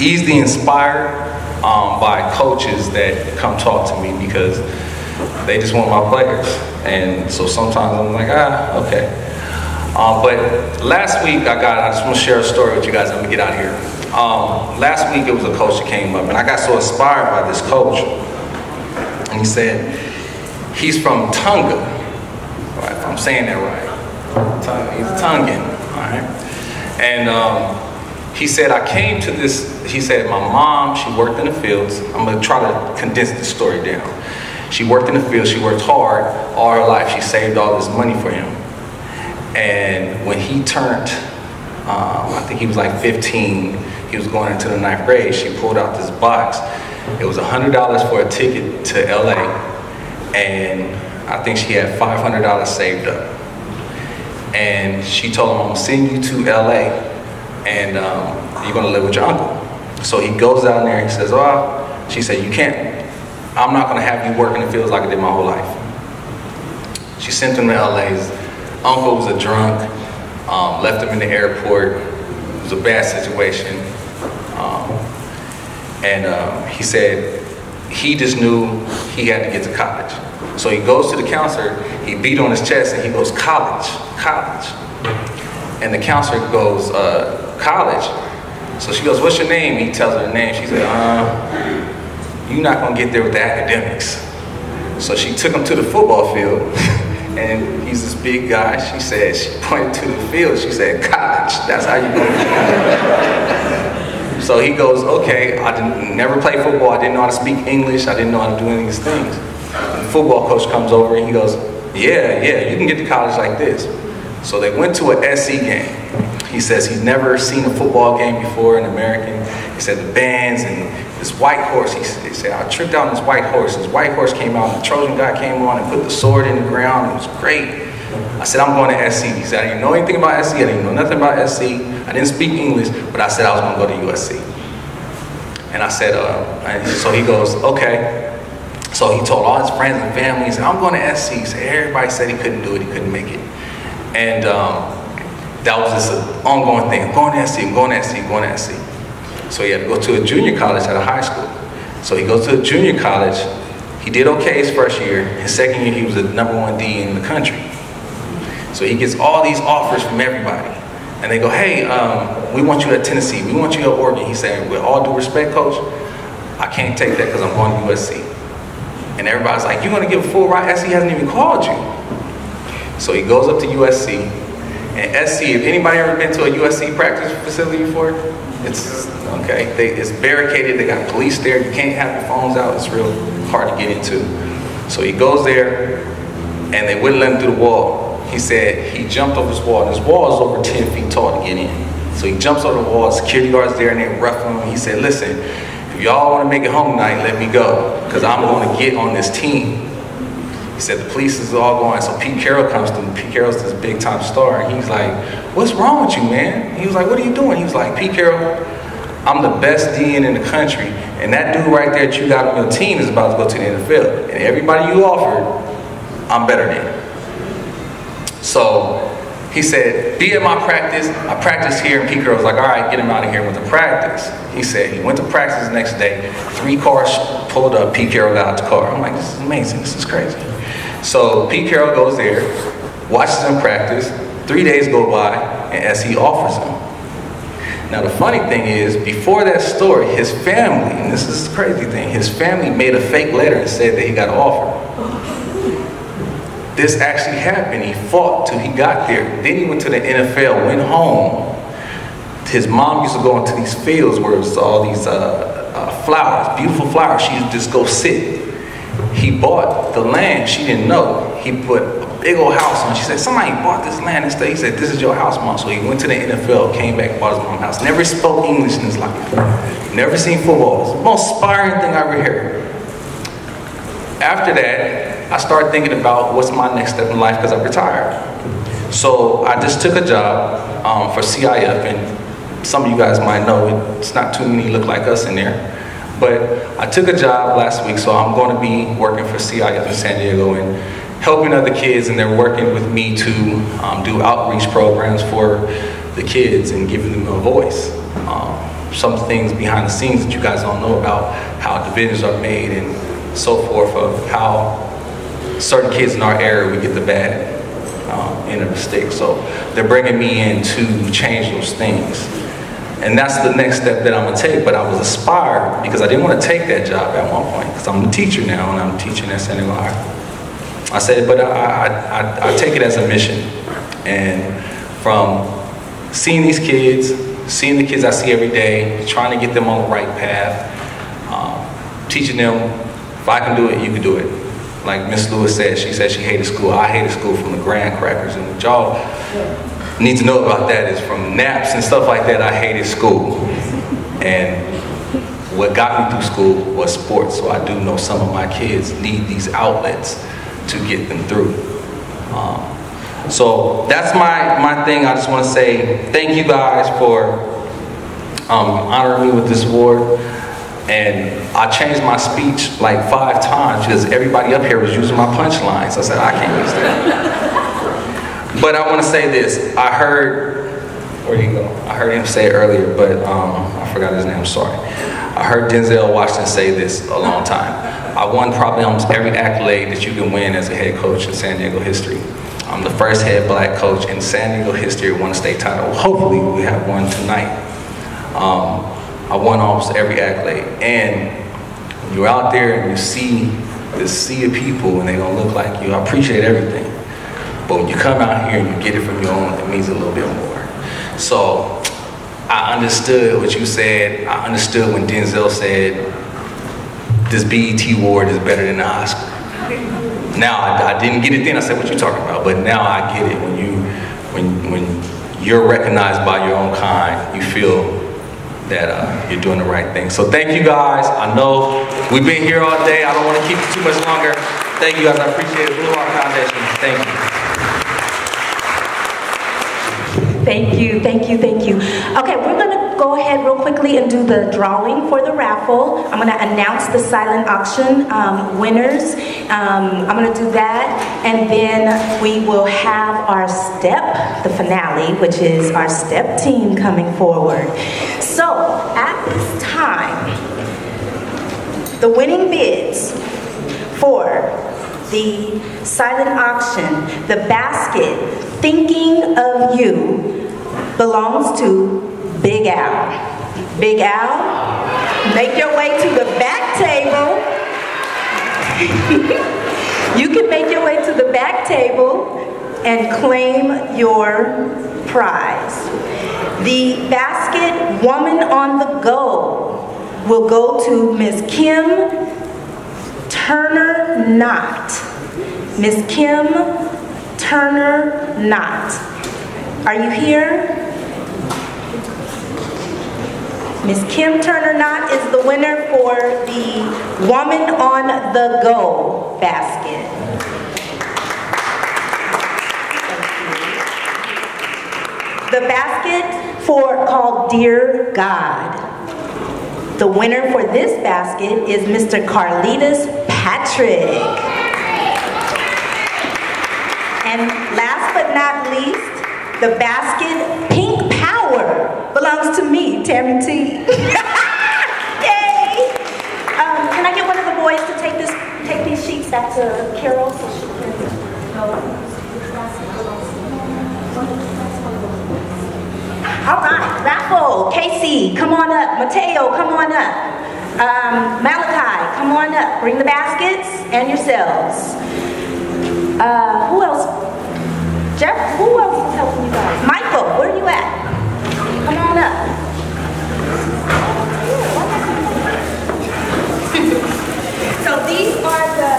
easily inspired um, by coaches that come talk to me because they just want my players. And so sometimes I'm like, ah, okay. Um, but last week I got, I just want to share a story with you guys. Let me get out of here. Um, last week it was a coach that came up and I got so inspired by this coach. And he said, he's from Tonga. Right, I'm saying that right. He's Tongan, all right? And um, he said, I came to this, he said, my mom, she worked in the fields. I'm gonna try to condense the story down. She worked in the field, she worked hard all her life. She saved all this money for him. And when he turned, um, I think he was like 15, he was going into the ninth grade, she pulled out this box. It was $100 for a ticket to LA. And I think she had $500 saved up. And she told him, I'm gonna send you to LA and um, you're gonna live with your uncle. So he goes down there, and he says, oh, she said, you can't I'm not gonna have you work in the fields like I did my whole life. She sent him to LA. His uncle was a drunk, um, left him in the airport. It was a bad situation. Um, And um, he said he just knew he had to get to college. So he goes to the counselor, he beat on his chest and he goes, college, college. And the counselor goes, uh, college? So she goes, what's your name? He tells her her name. She said, uh, you're not gonna get there with the academics. So she took him to the football field and he's this big guy. She said, she pointed to the field. She said, college, that's how you go. so he goes, okay, I didn't, never played football. I didn't know how to speak English. I didn't know how to do any of these things. The football coach comes over and he goes, yeah, yeah, you can get to college like this. So they went to a SC game. He says he's never seen a football game before, an American. He said the bands and this white horse. He said, I tripped out on this white horse. This white horse came out, and the Trojan guy came on and put the sword in the ground. It was great. I said, I'm going to SC. He said, I didn't know anything about SC. I didn't know nothing about SC. I didn't speak English, but I said I was going to go to USC. And I said, uh, and so he goes, okay. So he told all his friends and family, he said, I'm going to SC. He said, everybody said he couldn't do it, he couldn't make it. And um, that was just an ongoing thing. I'm going to SC, I'm going to SC, I'm going to SC. So he had to go to a junior college at a high school. So he goes to a junior college. He did okay his first year. His second year, he was the number one D in the country. So he gets all these offers from everybody. And they go, hey, um, we want you at Tennessee. We want you at Oregon. He said, with all due respect, coach, I can't take that because I'm going to USC. And everybody's like, you're to give a full ride? SC hasn't even called you. So he goes up to USC. And SC, if anybody ever been to a USC practice facility before, it's okay. They, it's barricaded. They got police there. You can't have your phones out. It's real hard to get into. So he goes there, and they wouldn't let him through the wall. He said he jumped over this wall, and this wall is over 10 feet tall to get in. So he jumps over the wall. Security guards there, and they rough him. He said, "Listen, y'all want to make it home tonight, let me go, because I'm going to get on this team." He said the police is all going. So Pete Carroll comes to. Pete Carroll's this big time star. And he's like, what's wrong with you, man? He was like, what are you doing? He was like, Pete Carroll, I'm the best DN in the country. And that dude right there that you got on your team is about to go to the NFL. And everybody you offered, I'm better than. So he said, be at my practice. I practice here. And Pete Carroll was like, all right, get him out of here with the practice. He said he went to practice the next day. Three cars pulled up. Pete Carroll got out the car. I'm like, this is amazing. This is crazy. So Pete Carroll goes there, watches him practice. Three days go by, and SC offers him. Now the funny thing is, before that story, his family, and this is the crazy thing, his family made a fake letter and said that he got offered. This actually happened. He fought till he got there. Then he went to the NFL, went home. His mom used to go into these fields where it's all these uh, uh, flowers, beautiful flowers. She used to just go sit. He bought the land. She didn't know. He put a big old house on. She said, somebody bought this land and. He said, this is your house, mom. So he went to the NFL, came back, bought his mom's house. Never spoke English in his life. Never seen football. It's the most inspiring thing I ever heard. After that, I started thinking about what's my next step in life because I retired. So I just took a job um, for CIF, and some of you guys might know it's not too many look like us in there. But I took a job last week, so I'm going to be working for CIF in San Diego and helping other kids, and they're working with me to um, do outreach programs for the kids and giving them a voice. Um, some things behind the scenes that you guys don't know about, how divisions are made and so forth of how certain kids in our area we get the bad um, end of the stick. So they're bringing me in to change those things. And that's the next step that I'm gonna take. But I was inspired because I didn't want to take that job at one point because I'm a teacher now and I'm teaching at San Diego. I said, but I, I, I, I take it as a mission. And from seeing these kids, seeing the kids I see every day, trying to get them on the right path, um, teaching them, if I can do it, you can do it. Like Miss Lewis said, she said she hated school. I hated school from the grand crackers and what y'all need to know about that is from naps and stuff like that, I hated school. And what got me through school was sports. So I do know some of my kids need these outlets to get them through. Um, so that's my, my thing. I just want to say thank you guys for um, honoring me with this award. And I changed my speech like five times because everybody up here was using my punchlines. I said, I can't use that. but I want to say this. I heard, where he go? I heard him say it earlier, but um, I forgot his name, sorry. I heard Denzel Washington say this a long time. I won probably almost every accolade that you can win as a head coach in San Diego history. I'm the first head black coach in San Diego history to win a state title. Hopefully we have one tonight. Um, I won almost every accolade. And when you're out there and you see this sea of people and they don't look like you, I appreciate everything. But when you come out here and you get it from your own, it means a little bit more. So I understood what you said. I understood when Denzel said, this BET award is better than the Oscar. Now, I, I, didn't get it then. I said, what you talking about? But now I get it. When, you, when, when you're recognized by your own kind, you feel that uh, you're doing the right thing. So thank you guys. I know we've been here all day. I don't want to keep you too much longer. Thank you guys. I appreciate it. Blue Heart Foundation. Thank you. Thank you, thank you, thank you. Okay, we're gonna go ahead real quickly and do the drawing for the raffle. I'm gonna announce the silent auction um, winners. Um, I'm gonna do that, and then we will have our step, the finale, which is our step team coming forward. So, at this time, the winning bids for the silent auction, the basket, Thinking of You, belongs to Big Al. Big Al, make your way to the back table. you can make your way to the back table and claim your prize. The basket Woman on the Go will go to Miss Kim Turner Knott. Miss Kim Turner Knott. Are you here? Miss Kim Turner Knott is the winner for the Woman on the Go basket. The basket for called Dear God. The winner for this basket is Mr. Carlitos Patrick. And last but not least, the basket Pink Power belongs to me, Tammy T. Yay! Um, can I get one of the boys to take this, take these sheets back to Carol so she can go? All right, Raffle, Casey, come on up. Mateo, come on up. Um, Malachi, come on up. Bring the baskets and yourselves. Uh, who else? Jeff, who else is helping you guys? Michael, where are you at? Come on up. so these are the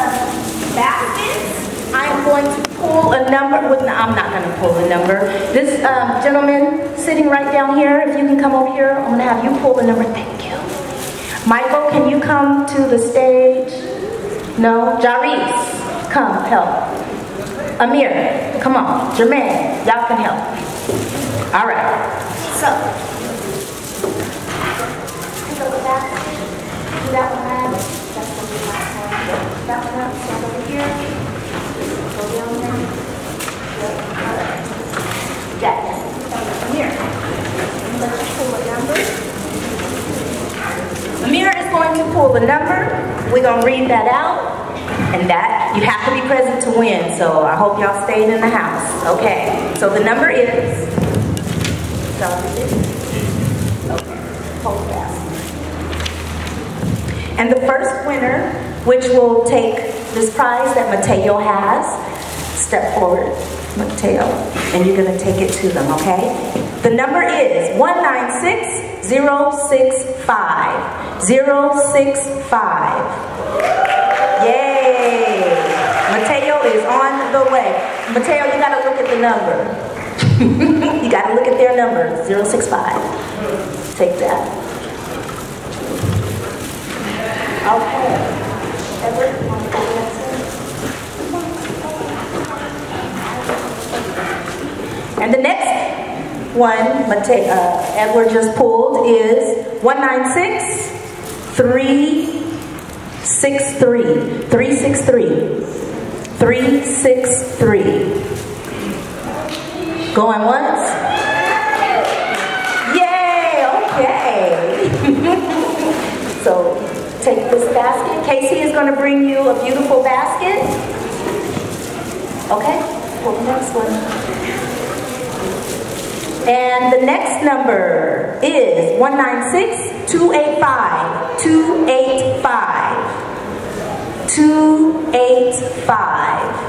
baskets. I am going to pull a number. With, I'm not going to pull a number. This um, gentleman sitting right down here, if you can come over here, I'm going to have you pull the number. Thank you. Michael, can you come to the stage? No? Jarice, come help. Amir, come on. Jermaine, y'all can help. All right. So, pick up the basket, do that one out. That's going to be my one. That one up, stand over here. Go down there. Amir. Let's pull a number. Amir is going to pull the number. We're going to read that out. And that, you have to be present to win. So I hope y'all stayed in the house. Okay. So the number is Okay. and the first winner, which will take this prize that Mateo has, step forward, Mateo, and you're gonna take it to them, okay? The number is 196065. 065. Yay! Mateo is on the way. Mateo, you gotta look at the number. you got to look at their number, 065. Take that. Okay. And the next one, Mateo, uh, Edward just pulled, is 196 363. 363. 363. Going once? Yay, okay. So take this basket. Casey is going to bring you a beautiful basket. Okay, for the next one. And the next number is 196 285 285 285.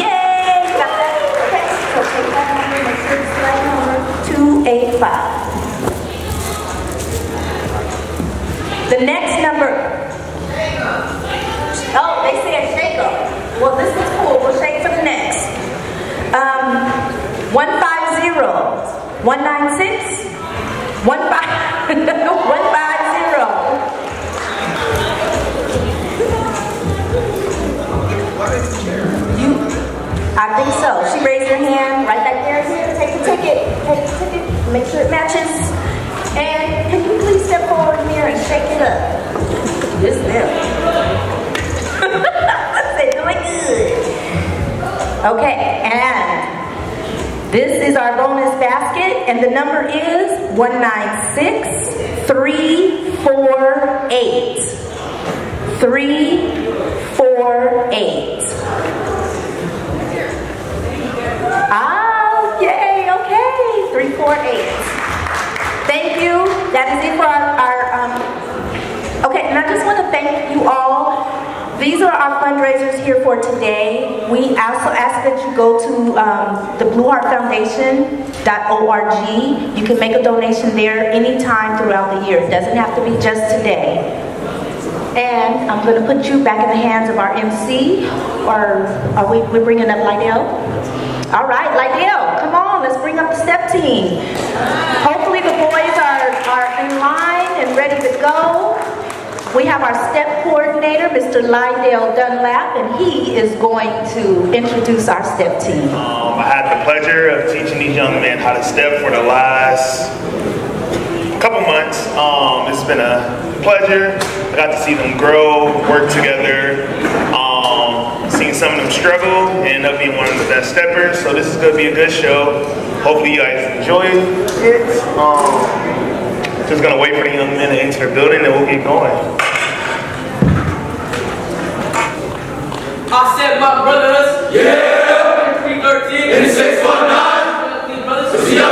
Yay! Got that? Okay, so take that number, make sure it's the right number. 285. The next number. Oh, they said shake up. Well, this is cool. We'll shake for the next. Um, 150, 196, 150. You, I think so. She raised her hand right back there. Here, take the ticket. Take the ticket. Make sure it matches. And can you please step forward here and shake it up? This them. They're doing good. Okay, and this is our bonus basket, and the number is 196348. 348. Oh, yay, okay. 348. Thank you. That is it for our, our um, okay, and I just want to thank you all. These are our fundraisers here for today. We also ask that you go to um, the Blue Heart Foundation.org. You can make a donation there anytime throughout the year. It doesn't have to be just today. And I'm going to put you back in the hands of our MC, or are we we're bringing up Lydell? All right, Lydell, come on, let's bring up the step team. Hopefully the boys are, are in line and ready to go. We have our step coordinator, Mr. Lydell Dunlap, and he is going to introduce our step team. Um, I had the pleasure of teaching these young men how to step for the last couple months. Um, it's been a pleasure. I got to see them grow, work together, um, seen some of them struggle, and up being one of the best steppers. So this is going to be a good show. Hopefully you guys enjoy it. Um, just gonna wait for the young men to enter the building and we'll get going. I said my brothers. Yeah. 313. And 619. Brothers. It's the